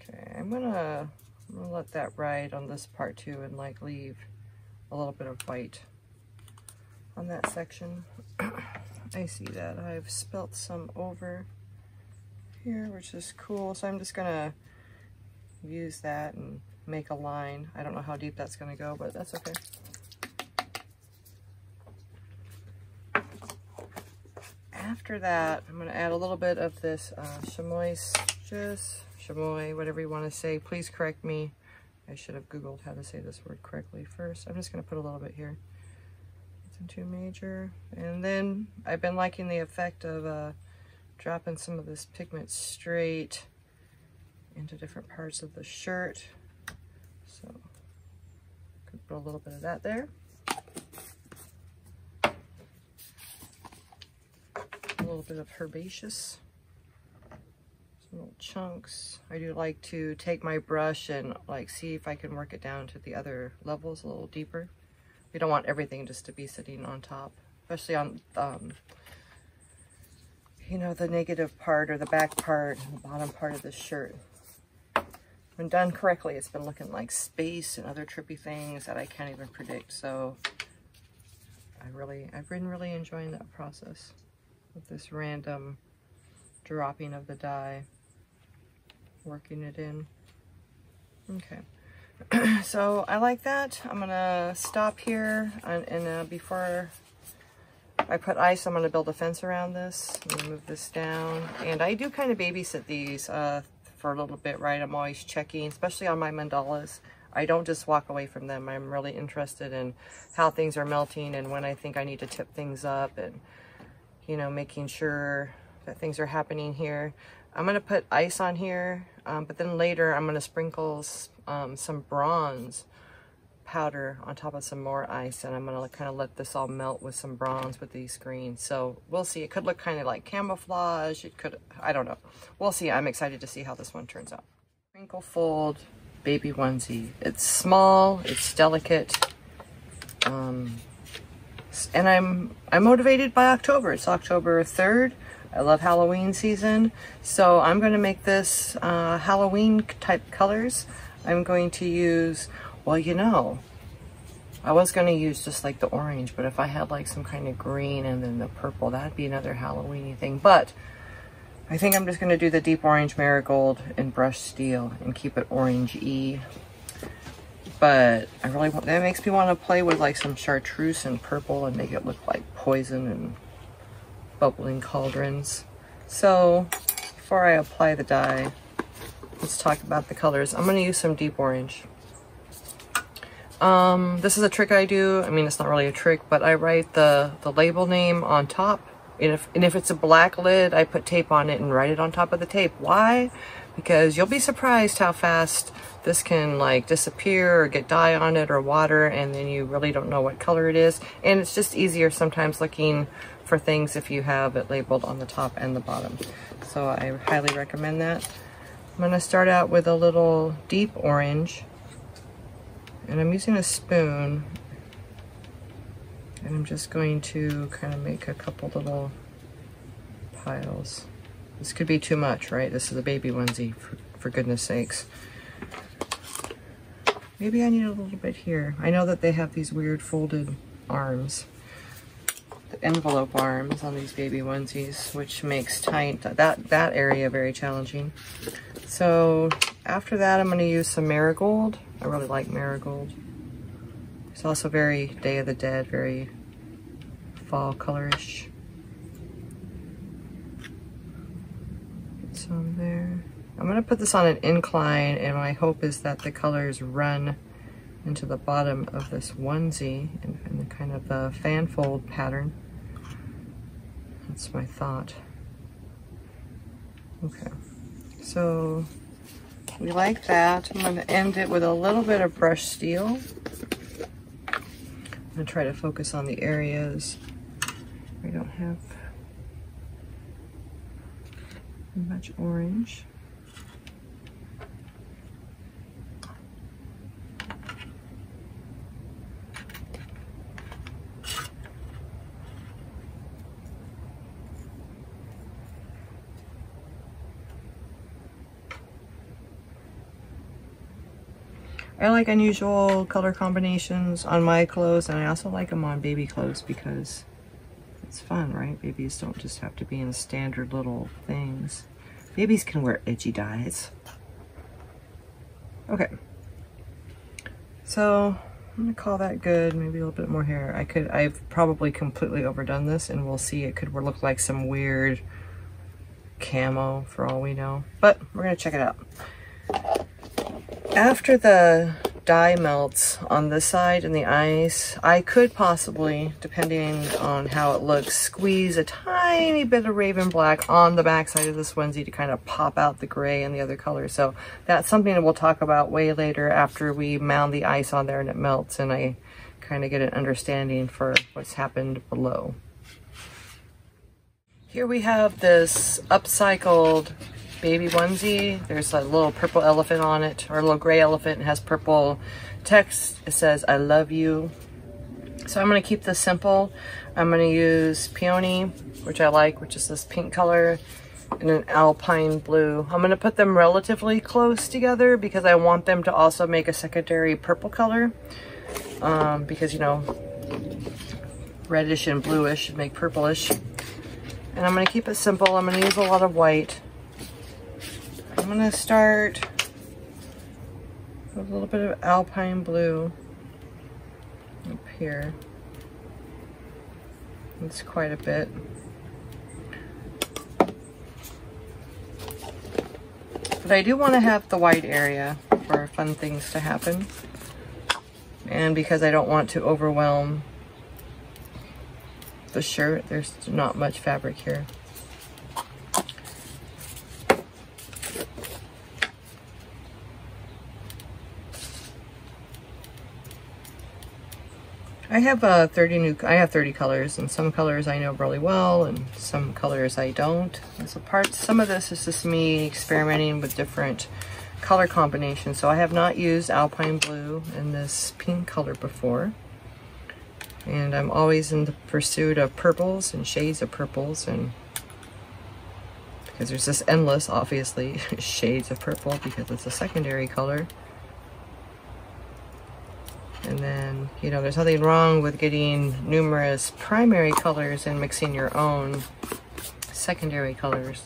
Speaker 1: Okay, I'm gonna, I'm gonna let that ride on this part too and like leave a little bit of white on that section. I see that I've spilt some over here, which is cool. So I'm just gonna use that and make a line. I don't know how deep that's gonna go, but that's okay. After that, I'm going to add a little bit of this uh, chamois, just chamois, whatever you want to say. Please correct me. I should have Googled how to say this word correctly first. I'm just going to put a little bit here. Nothing too major. And then I've been liking the effect of uh, dropping some of this pigment straight into different parts of the shirt. So, could put a little bit of that there. Little bit of herbaceous. Some little chunks. I do like to take my brush and like see if I can work it down to the other levels a little deeper. We don't want everything just to be sitting on top, especially on, um, you know, the negative part or the back part, the bottom part of the shirt. When done correctly, it's been looking like space and other trippy things that I can't even predict. So I really, I've been really enjoying that process with this random dropping of the dye, working it in. Okay, so I like that. I'm gonna stop here and, and uh, before I put ice, I'm gonna build a fence around this. move this down. And I do kind of babysit these uh, for a little bit, right? I'm always checking, especially on my mandalas. I don't just walk away from them. I'm really interested in how things are melting and when I think I need to tip things up and you know, making sure that things are happening here. I'm going to put ice on here, um, but then later I'm going to sprinkle um, some bronze powder on top of some more ice and I'm going to kind of let this all melt with some bronze with these greens. So we'll see. It could look kind of like camouflage. It could, I don't know. We'll see. I'm excited to see how this one turns out. Crinkle fold baby onesie. It's small, it's delicate. Um, and I'm I'm motivated by October. It's October 3rd. I love Halloween season. So I'm going to make this uh, Halloween type colors. I'm going to use, well, you know, I was going to use just like the orange, but if I had like some kind of green and then the purple, that'd be another Halloweeny thing. But I think I'm just gonna do the deep orange marigold and brush steel and keep it orangey. But I really want, that makes me want to play with like some chartreuse and purple and make it look like poison and bubbling cauldrons. So before I apply the dye, let's talk about the colors. I'm gonna use some deep orange. Um, this is a trick I do. I mean, it's not really a trick, but I write the, the label name on top and if, and if it's a black lid, I put tape on it and write it on top of the tape. Why? Because you'll be surprised how fast this can like disappear or get dye on it or water and then you really don't know what color it is. And it's just easier sometimes looking for things if you have it labeled on the top and the bottom. So I highly recommend that. I'm gonna start out with a little deep orange and I'm using a spoon and I'm just going to kind of make a couple little piles. This could be too much, right? This is a baby onesie, for, for goodness sakes. Maybe I need a little bit here. I know that they have these weird folded arms, the envelope arms on these baby onesies, which makes tight that, that area very challenging. So after that, I'm gonna use some marigold. I really like marigold. It's also very Day of the Dead, very fall colorish. Get some there. I'm gonna put this on an incline and my hope is that the colors run into the bottom of this onesie in, in the kind of the fan fold pattern. That's my thought. Okay, so we like that. I'm gonna end it with a little bit of brush steel I'm gonna try to focus on the areas we don't have much orange. I like unusual color combinations on my clothes and I also like them on baby clothes because it's fun, right? Babies don't just have to be in standard little things. Babies can wear edgy dyes. Okay. So I'm gonna call that good. Maybe a little bit more hair. I could, I've probably completely overdone this and we'll see. It could look like some weird camo for all we know, but we're gonna check it out. After the dye melts on this side and the ice, I could possibly, depending on how it looks, squeeze a tiny bit of Raven Black on the back side of this onesie to kind of pop out the gray and the other colors. So that's something that we'll talk about way later after we mound the ice on there and it melts and I kind of get an understanding for what's happened below. Here we have this upcycled baby onesie. There's a little purple elephant on it, or a little gray elephant. It has purple text. It says, I love you. So I'm gonna keep this simple. I'm gonna use peony, which I like, which is this pink color, and an alpine blue. I'm gonna put them relatively close together because I want them to also make a secondary purple color. Um, because, you know, reddish and bluish make purplish. And I'm gonna keep it simple. I'm gonna use a lot of white. I'm gonna start with a little bit of alpine blue up here. It's quite a bit. But I do want to have the white area for fun things to happen. And because I don't want to overwhelm the shirt, there's not much fabric here. I have uh, 30 new, I have 30 colors and some colors I know really well and some colors I don't. And so part, some of this is just me experimenting with different color combinations. So I have not used Alpine Blue in this pink color before. And I'm always in the pursuit of purples and shades of purples and because there's this endless, obviously, shades of purple because it's a secondary color. And then, you know, there's nothing wrong with getting numerous primary colors and mixing your own secondary colors.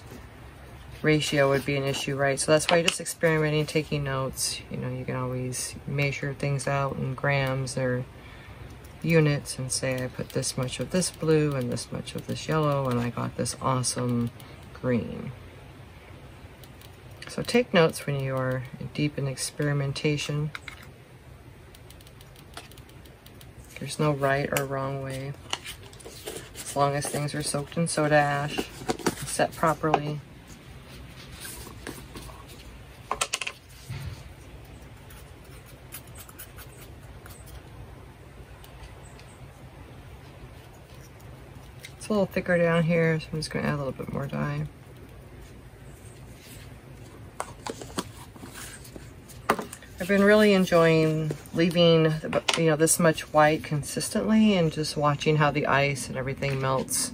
Speaker 1: ratio would be an issue, right? So that's why just experimenting, taking notes. You know, you can always measure things out in grams or units and say I put this much of this blue and this much of this yellow and I got this awesome green. So take notes when you are deep in experimentation. There's no right or wrong way. As long as things are soaked in soda ash, set properly. It's a little thicker down here, so I'm just gonna add a little bit more dye. I've been really enjoying leaving, you know, this much white consistently and just watching how the ice and everything melts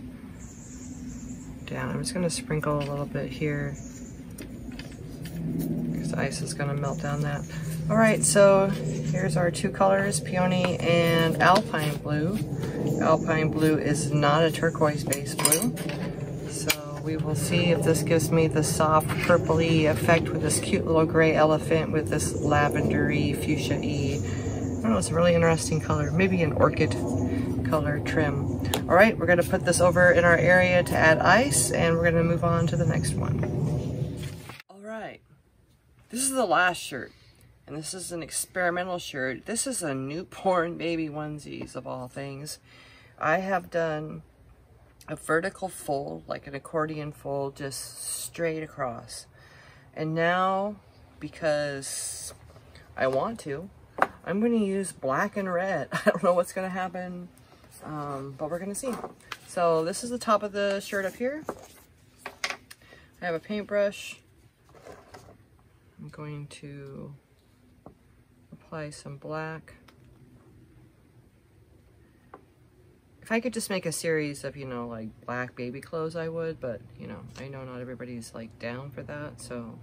Speaker 1: down. I'm just gonna sprinkle a little bit here because ice is gonna melt down that. All right, so here's our two colors, peony and alpine blue. Alpine blue is not a turquoise-based blue. We will see if this gives me the soft purpley effect with this cute little gray elephant with this lavendery fuchsia-y. I don't know, it's a really interesting color. Maybe an orchid color trim. All right, we're gonna put this over in our area to add ice and we're gonna move on to the next one. All right, this is the last shirt and this is an experimental shirt. This is a newborn baby onesies of all things. I have done a vertical fold, like an accordion fold, just straight across. And now, because I want to, I'm going to use black and red. I don't know what's going to happen, um, but we're going to see. So this is the top of the shirt up here. I have a paintbrush. I'm going to apply some black. If I could just make a series of, you know, like black baby clothes, I would, but, you know, I know not everybody's like down for that, so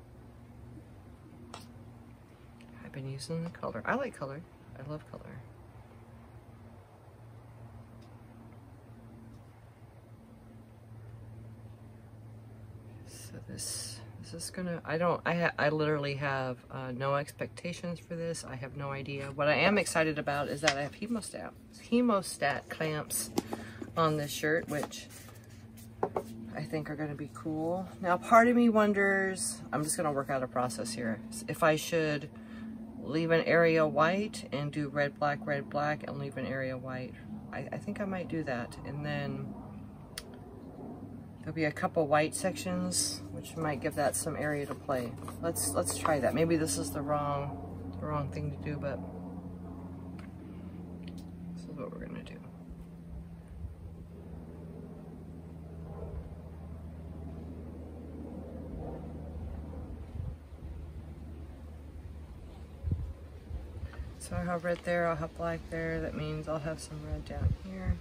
Speaker 1: I've been using the color. I like color. I love color. So this this is gonna, I don't, I, I literally have uh, no expectations for this. I have no idea. What I am excited about is that I have hemostat, hemostat clamps on this shirt, which I think are gonna be cool. Now, part of me wonders, I'm just gonna work out a process here, if I should leave an area white and do red, black, red, black, and leave an area white. I, I think I might do that. And then There'll be a couple white sections, which might give that some area to play. Let's let's try that. Maybe this is the wrong the wrong thing to do, but this is what we're gonna do. So I have red there, I'll have black there. That means I'll have some red down here.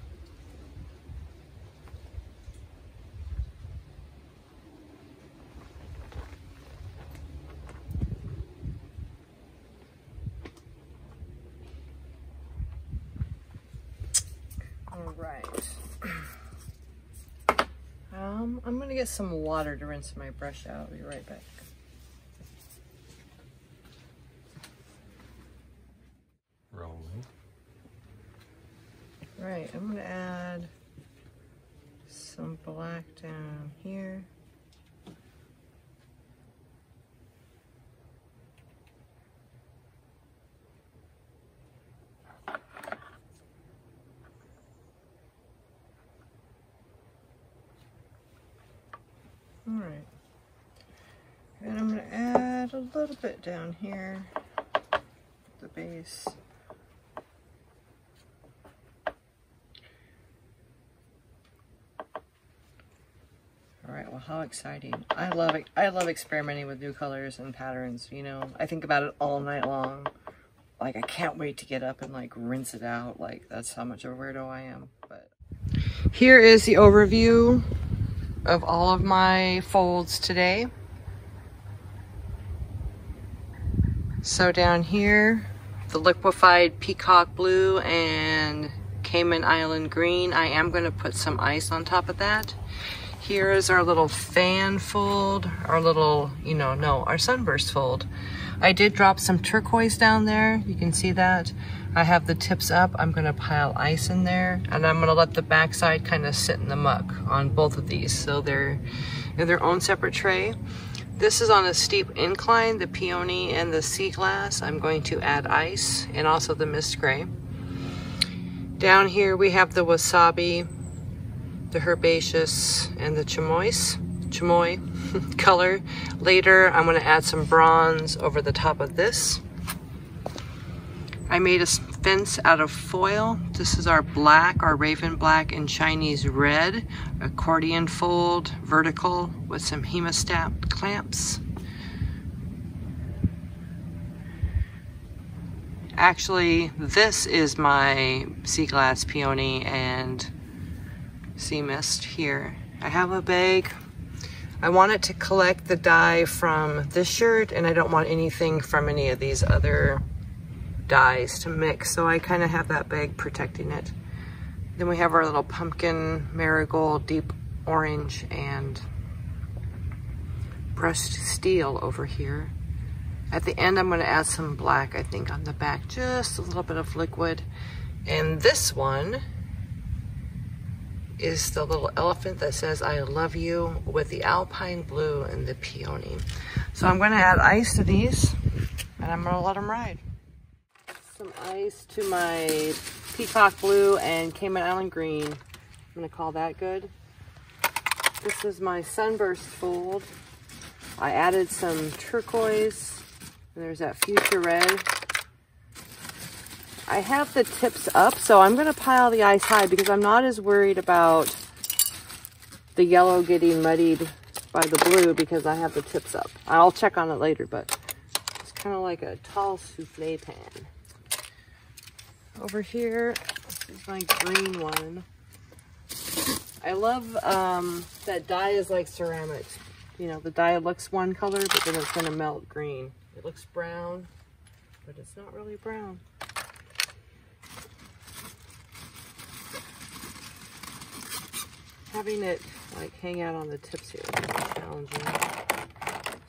Speaker 1: Um, I'm gonna get some water to rinse my brush out. I'll be right back.
Speaker 2: Rolling.
Speaker 1: Right, I'm gonna add some black down here. All right. And I'm going to add a little bit down here, the base. All right, well, how exciting. I love it. I love experimenting with new colors and patterns, you know. I think about it all night long. Like, I can't wait to get up and, like, rinse it out. Like, that's how much of a weirdo I am. But here is the overview of all of my folds today. So down here, the liquefied peacock blue and Cayman Island green, I am going to put some ice on top of that. Here is our little fan fold, our little, you know, no, our sunburst fold. I did drop some turquoise down there. You can see that. I have the tips up. I'm gonna pile ice in there and I'm gonna let the backside kind of sit in the muck on both of these. So they're in their own separate tray. This is on a steep incline, the peony and the sea glass. I'm going to add ice and also the mist gray. Down here we have the wasabi, the herbaceous, and the chamois, chamoy color. Later I'm gonna add some bronze over the top of this. I made a fence out of foil. This is our black, our raven black and Chinese red, accordion fold, vertical with some hemostat clamps. Actually, this is my sea glass peony and sea mist here. I have a bag. I want it to collect the dye from this shirt and I don't want anything from any of these other dyes to mix. So I kind of have that bag protecting it. Then we have our little pumpkin, marigold, deep orange, and brushed steel over here. At the end, I'm gonna add some black, I think, on the back, just a little bit of liquid. And this one is the little elephant that says, I love you with the alpine blue and the peony. So I'm gonna add ice to these and I'm gonna let them ride ice to my peacock blue and Cayman Island green. I'm gonna call that good. This is my sunburst fold. I added some turquoise and there's that fuchsia red. I have the tips up, so I'm gonna pile the ice high because I'm not as worried about the yellow getting muddied by the blue because I have the tips up. I'll check on it later, but it's kind of like a tall souffle pan. Over here is my green one. I love um, that dye is like ceramics. You know, the dye looks one color, but then it's gonna melt green. It looks brown, but it's not really brown. Having it like hang out on the tips here is challenging.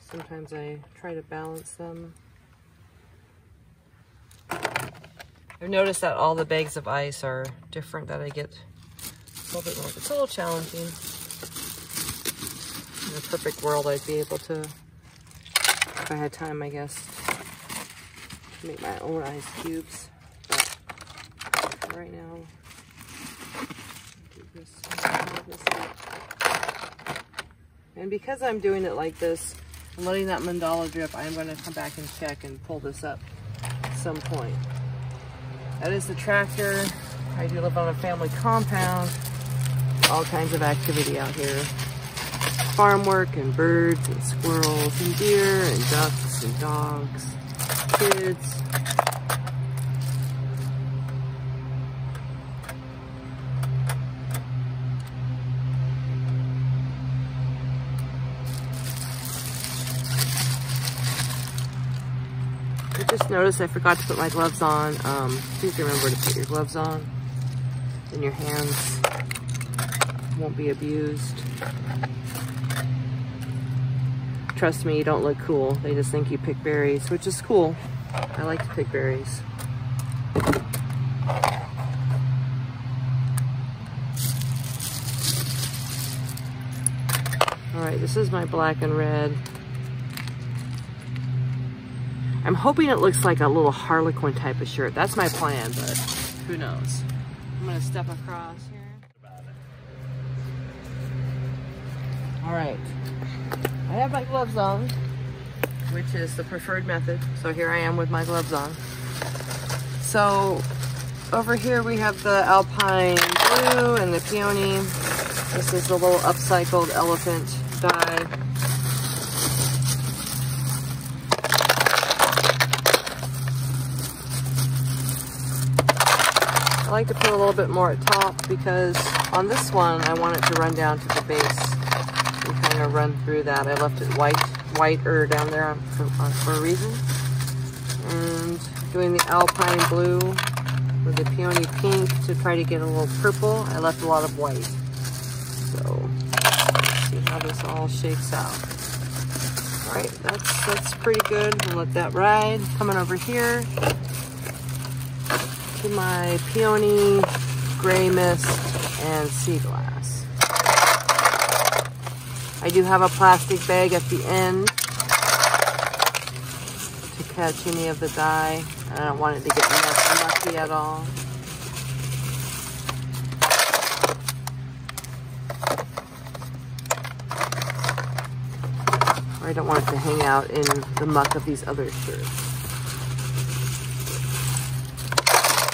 Speaker 1: Sometimes I try to balance them. I've noticed that all the bags of ice are different that I get a little bit more. It's a little challenging. In a perfect world, I'd be able to, if I had time, I guess, make my own ice cubes. But right now, this, this and because I'm doing it like this, I'm letting that mandala drip, I'm going to come back and check and pull this up at some point. That is the tractor. I do live on a family compound. All kinds of activity out here. Farm work and birds and squirrels and deer and ducks and dogs, kids. Just noticed I forgot to put my gloves on. Um, please remember to put your gloves on. Then your hands won't be abused. Trust me, you don't look cool. They just think you pick berries, which is cool. I like to pick berries. All right, this is my black and red. I'm hoping it looks like a little Harlequin type of shirt. That's my plan, but who knows. I'm gonna step across here. All right, I have my gloves on, which is the preferred method. So here I am with my gloves on. So over here we have the Alpine Blue and the Peony. This is the little upcycled elephant dye. Like to put a little bit more at top because on this one, I want it to run down to the base and kind of run through that. I left it white, whiter down there for, for a reason. And doing the alpine blue with the peony pink to try to get a little purple. I left a lot of white. So See how this all shakes out. All right, that's that's pretty good. We'll let that ride. Coming over here to my peony, gray mist, and sea glass. I do have a plastic bag at the end to catch any of the dye. I don't want it to get mucky at all. I don't want it to hang out in the muck of these other shirts.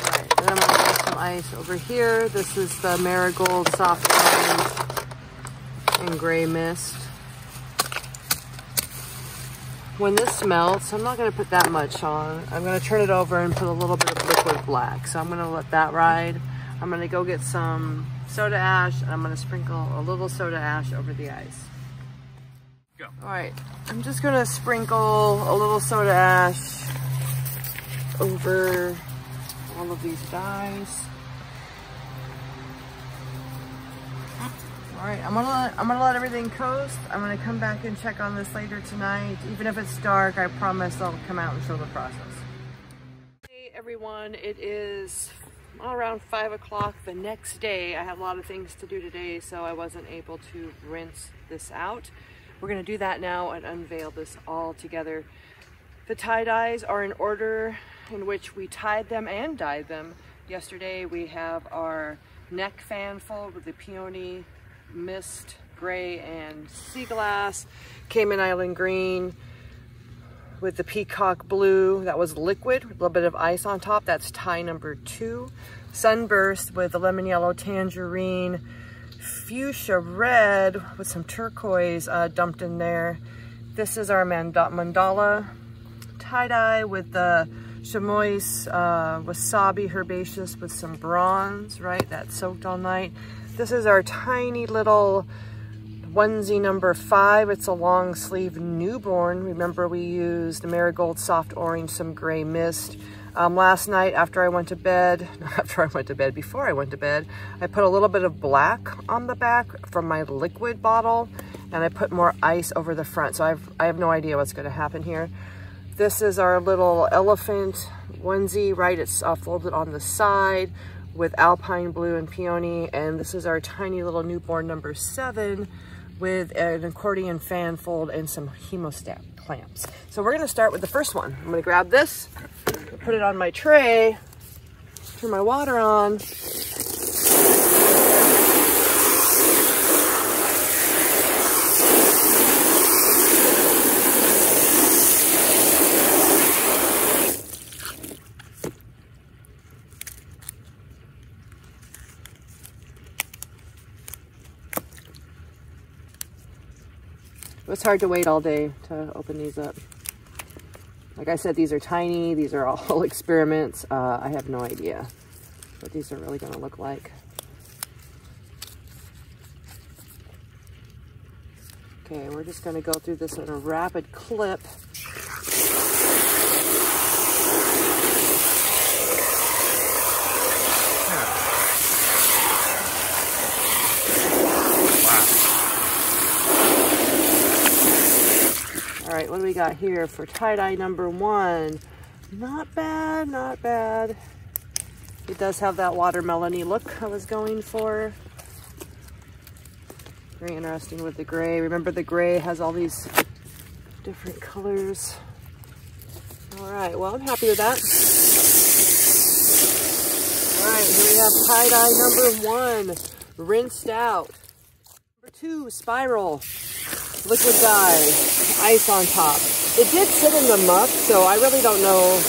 Speaker 1: Alright, then I'm going to get some ice over here. This is the Marigold Soft Orange and Gray Mist. When this melts, I'm not going to put that much on. I'm going to turn it over and put a little bit of liquid black. So I'm going to let that ride. I'm going to go get some soda ash and I'm going to sprinkle a little soda ash over the ice. Go. All right, I'm just gonna sprinkle a little soda ash over all of these dyes. All right, I'm gonna let, I'm gonna let everything coast. I'm gonna come back and check on this later tonight. Even if it's dark, I promise I'll come out and show the process. Hey everyone, it is around five o'clock the next day. I have a lot of things to do today, so I wasn't able to rinse this out. We're gonna do that now and unveil this all together. The tie-dyes are in order in which we tied them and dyed them. Yesterday we have our neck fan fold with the peony, mist, gray, and sea glass, Cayman Island green, with the peacock blue that was liquid a little bit of ice on top that's tie number two sunburst with the lemon yellow tangerine fuchsia red with some turquoise uh, dumped in there. This is our mandala tie-dye with the chamois uh, wasabi herbaceous with some bronze, right? That soaked all night. This is our tiny little onesie number five. It's a long sleeve newborn. Remember we used the marigold soft orange, some gray mist, um, last night after I went to bed, after I went to bed, before I went to bed, I put a little bit of black on the back from my liquid bottle and I put more ice over the front. So I've, I have no idea what's gonna happen here. This is our little elephant onesie, right? It's uh, folded on the side with alpine blue and peony. And this is our tiny little newborn number seven with an accordion fan fold and some hemostat clamps. So we're gonna start with the first one. I'm gonna grab this, put it on my tray, turn my water on. Was hard to wait all day to open these up. Like I said, these are tiny. These are all experiments. Uh, I have no idea what these are really going to look like. Okay, we're just going to go through this in a rapid clip. What do we got here for tie-dye number one? Not bad, not bad. It does have that watermelony look I was going for. Very interesting with the gray. Remember the gray has all these different colors. All right, well, I'm happy with that. All right, here we have tie-dye number one, rinsed out. Number two, spiral liquid dye, ice on top. It did sit in the muck, so I really don't know.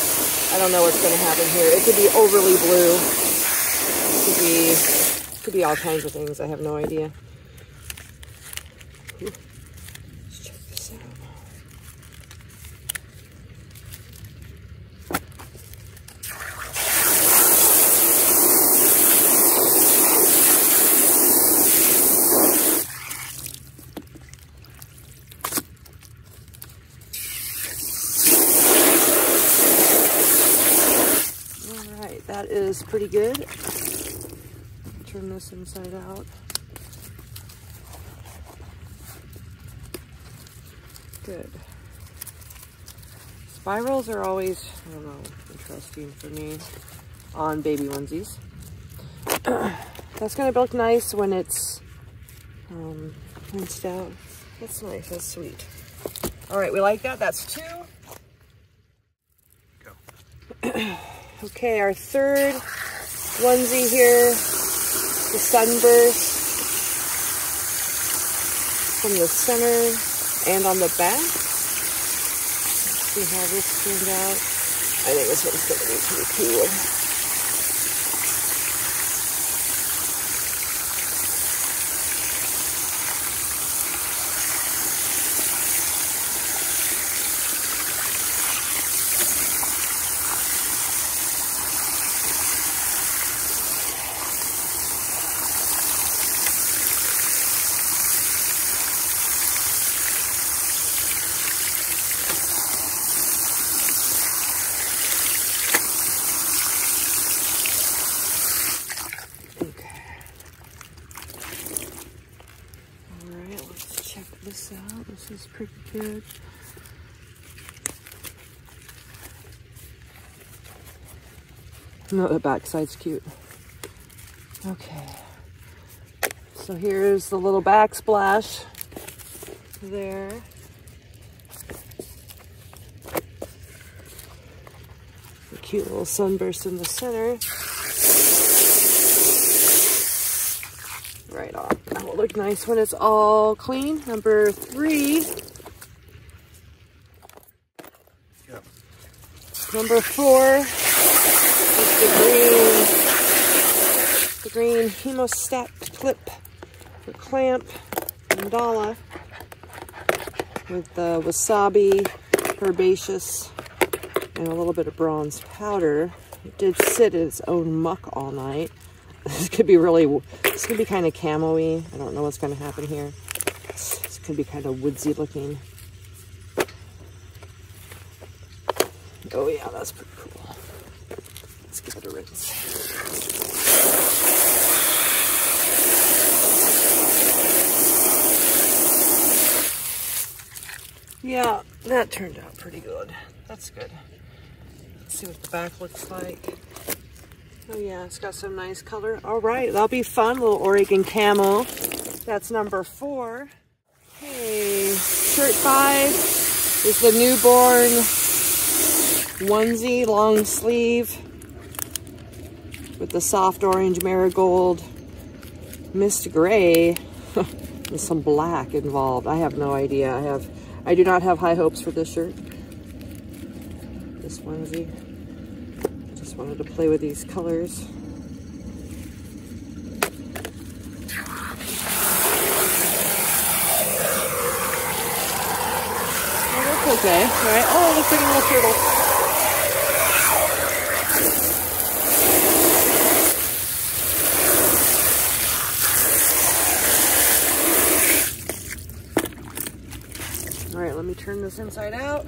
Speaker 1: I don't know what's going to happen here. It could be overly blue. It could be, could be all kinds of things. I have no idea. that is pretty good. Turn this inside out. Good. Spirals are always, I don't know, interesting for me on baby onesies. That's gonna look nice when it's um, rinsed out. That's nice, that's sweet. All right, we like that, that's two. Go. okay, our third onesie here, the sunburst from the center and on the back. Let's see how this turned out. I think this one's gonna be pretty cool. this out. This is pretty good. No, the backside's cute. Okay. So here's the little backsplash there. The cute little sunburst in the center. right off. That will look nice when it's all clean. Number three. Number four is the green, the green hemostat clip for clamp mandala with the wasabi, herbaceous, and a little bit of bronze powder. It did sit in its own muck all night. This could be really, this could be kind of camo-y. I don't know what's going to happen here. This could be kind of woodsy looking. Oh yeah, that's pretty cool. Let's give it a rinse. Yeah, that turned out pretty good. That's good. Let's see what the back looks like. Oh yeah, it's got some nice color. All right, that'll be fun, little Oregon camo. That's number four. Hey, shirt five is the newborn onesie, long sleeve with the soft orange marigold mist gray with some black involved. I have no idea. I have, I do not have high hopes for this shirt. This onesie Just wanted to play with these colors. Oh, okay, all right? Oh, like a little turtle. All right, let me turn this inside out.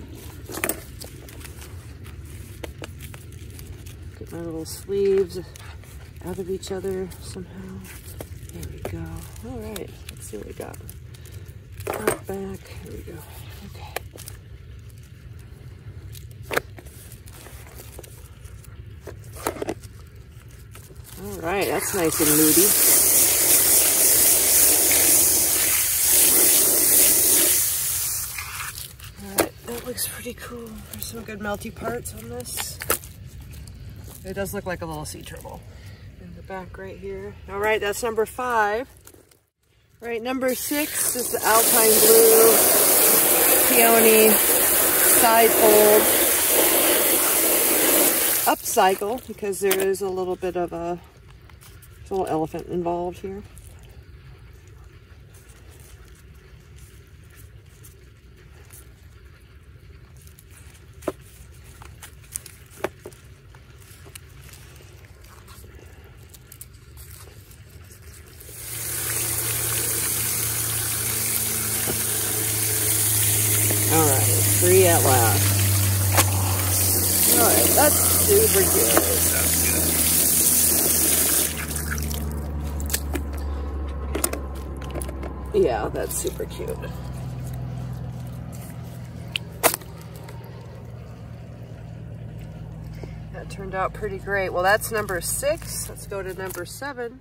Speaker 1: Get my little sleeves out of each other somehow. There we go. All right, let's see what we got. Back, here we go. Okay. All right, that's nice and moody. All right, that looks pretty cool. There's some good melty parts on this. It does look like a little sea turtle in the back right here. All right, that's number five. All right, number six is the Alpine Blue Peony side fold upcycle because there is a little bit of a, a little elephant involved here. super cute.
Speaker 3: That turned out pretty great. Well, that's number six. Let's go to number seven.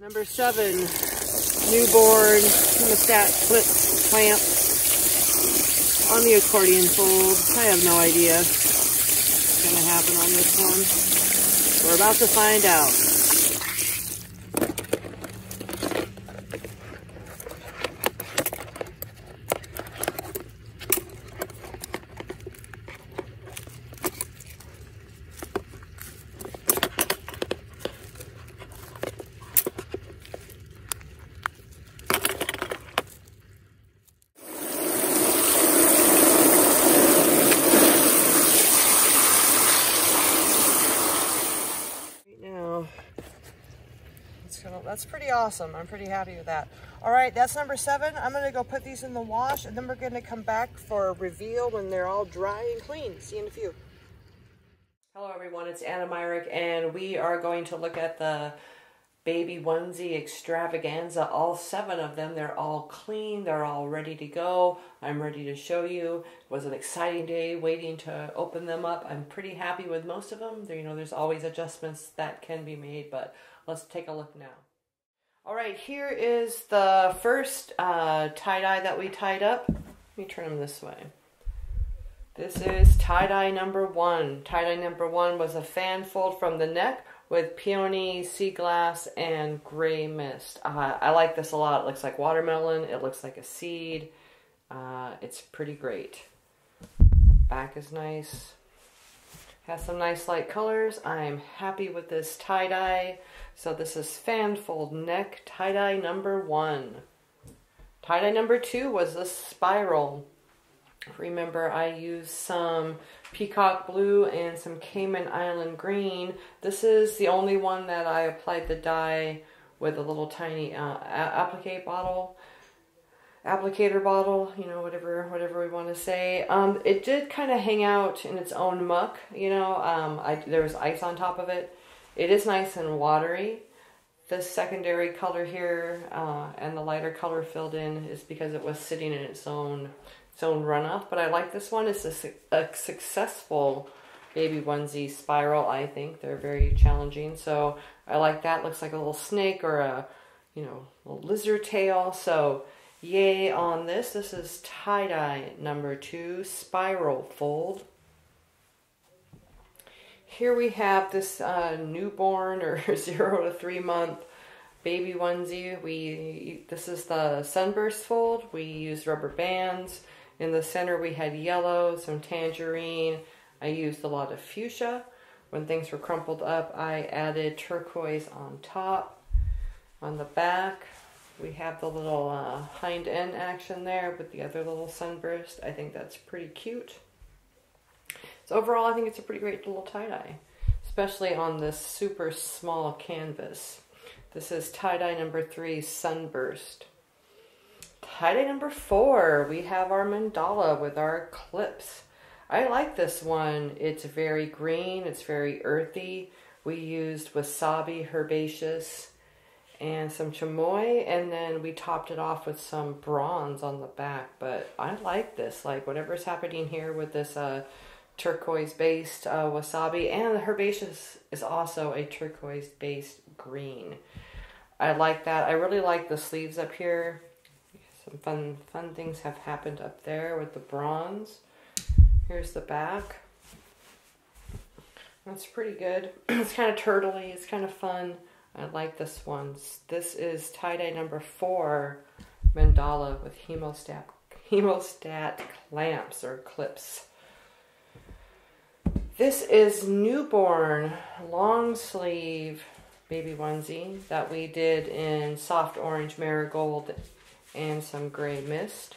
Speaker 3: Number seven, newborn hemostat clip plant on the accordion fold. I have no idea what's gonna happen on this one. We're about to find out. Awesome. I'm pretty happy with that. All right, that's number seven. I'm gonna go put these in the wash and then we're gonna come back for a reveal when they're all dry and clean. See you in a few.
Speaker 1: Hello everyone, it's Anna Meyrick and we are going to look at the baby onesie extravaganza all seven of them they're all clean they're all ready to go i'm ready to show you it was an exciting day waiting to open them up i'm pretty happy with most of them there you know there's always adjustments that can be made but let's take a look now all right, here is the first uh, tie-dye that we tied up. Let me turn them this way. This is tie-dye number one. Tie-dye number one was a fan fold from the neck with peony, sea glass, and gray mist. Uh, I like this a lot. It looks like watermelon. It looks like a seed. Uh, it's pretty great. Back is nice. Has some nice light colors. I'm happy with this tie-dye. So this is fan fold neck tie-dye number one. Tie-dye number two was the spiral. Remember I used some peacock blue and some Cayman Island green. This is the only one that I applied the dye with a little tiny uh, applique bottle applicator bottle, you know, whatever whatever we want to say. Um, it did kind of hang out in its own muck, you know. Um, I, there was ice on top of it. It is nice and watery. The secondary color here uh, and the lighter color filled in is because it was sitting in its own its own runoff. But I like this one. It's a, a successful baby onesie spiral. I think they're very challenging. So I like that. Looks like a little snake or a you know little lizard tail. So Yay on this. This is tie-dye number two, spiral fold. Here we have this uh, newborn or zero to three month baby onesie. We This is the sunburst fold. We used rubber bands. In the center we had yellow, some tangerine. I used a lot of fuchsia. When things were crumpled up, I added turquoise on top. On the back, we have the little uh, hind end action there with the other little sunburst. I think that's pretty cute. So overall, I think it's a pretty great little tie-dye, especially on this super small canvas. This is tie-dye number three, Sunburst. Tie-dye number four, we have our mandala with our clips. I like this one. It's very green, it's very earthy. We used wasabi herbaceous and some chamoy and then we topped it off with some bronze on the back. But I like this like whatever's happening here with this uh, turquoise based uh, wasabi and the herbaceous is also a turquoise based green. I like that. I really like the sleeves up here. Some fun fun things have happened up there with the bronze. Here's the back. That's pretty good. It's kind of turtly. It's kind of fun I like this one. This is tie-dye number four, mandala with hemostat, hemostat clamps or clips. This is newborn long sleeve baby onesie that we did in soft orange marigold and some gray mist.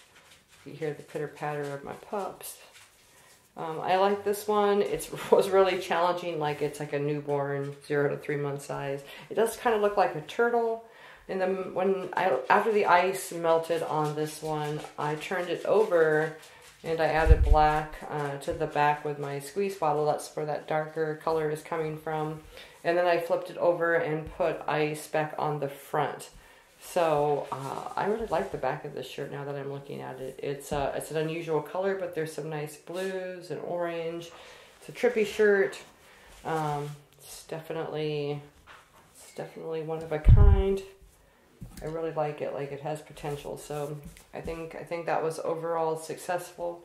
Speaker 1: You hear the pitter patter of my pups. Um, I like this one. It was really challenging, like it's like a newborn, zero to three month size. It does kind of look like a turtle. And then when I, after the ice melted on this one, I turned it over and I added black uh, to the back with my squeeze bottle. That's where that darker color is coming from. And then I flipped it over and put ice back on the front. So uh, I really like the back of this shirt now that I'm looking at it. It's uh, it's an unusual color, but there's some nice blues and orange. It's a trippy shirt. Um, it's definitely, it's definitely one of a kind. I really like it. Like it has potential. So I think I think that was overall successful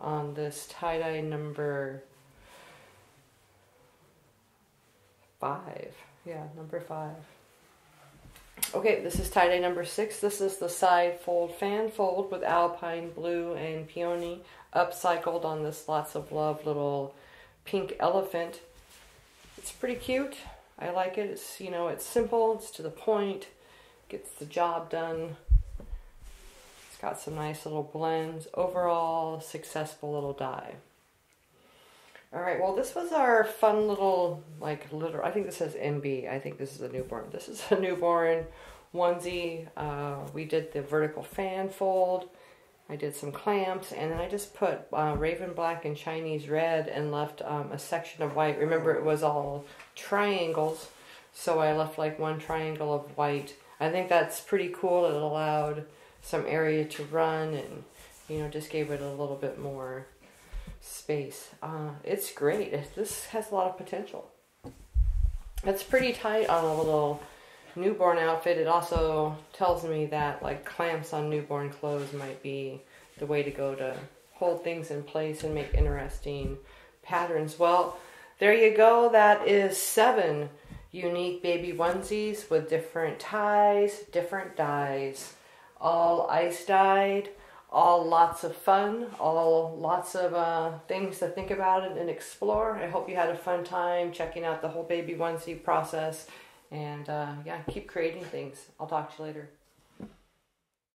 Speaker 1: on this tie dye number five. Yeah, number five. Okay, this is tie dye number six. This is the side fold fan fold with alpine blue and peony upcycled on this lots of love little pink elephant. It's pretty cute. I like it. It's you know it's simple. It's to the point. Gets the job done. It's got some nice little blends. Overall, successful little dye. All right, well, this was our fun little, like, little, I think this says NB. I think this is a newborn. This is a newborn onesie. Uh, we did the vertical fan fold. I did some clamps, and then I just put uh, Raven Black and Chinese Red and left um, a section of white. Remember, it was all triangles, so I left like one triangle of white. I think that's pretty cool. It allowed some area to run and, you know, just gave it a little bit more space. Uh, it's great. This has a lot of potential. It's pretty tight on a little newborn outfit. It also tells me that like clamps on newborn clothes might be the way to go to hold things in place and make interesting patterns. Well, there you go. That is seven unique baby onesies with different ties, different dyes, all ice dyed all lots of fun, all lots of uh, things to think about and explore. I hope you had a fun time checking out the whole baby onesie process. And uh, yeah, keep creating things. I'll talk to you later.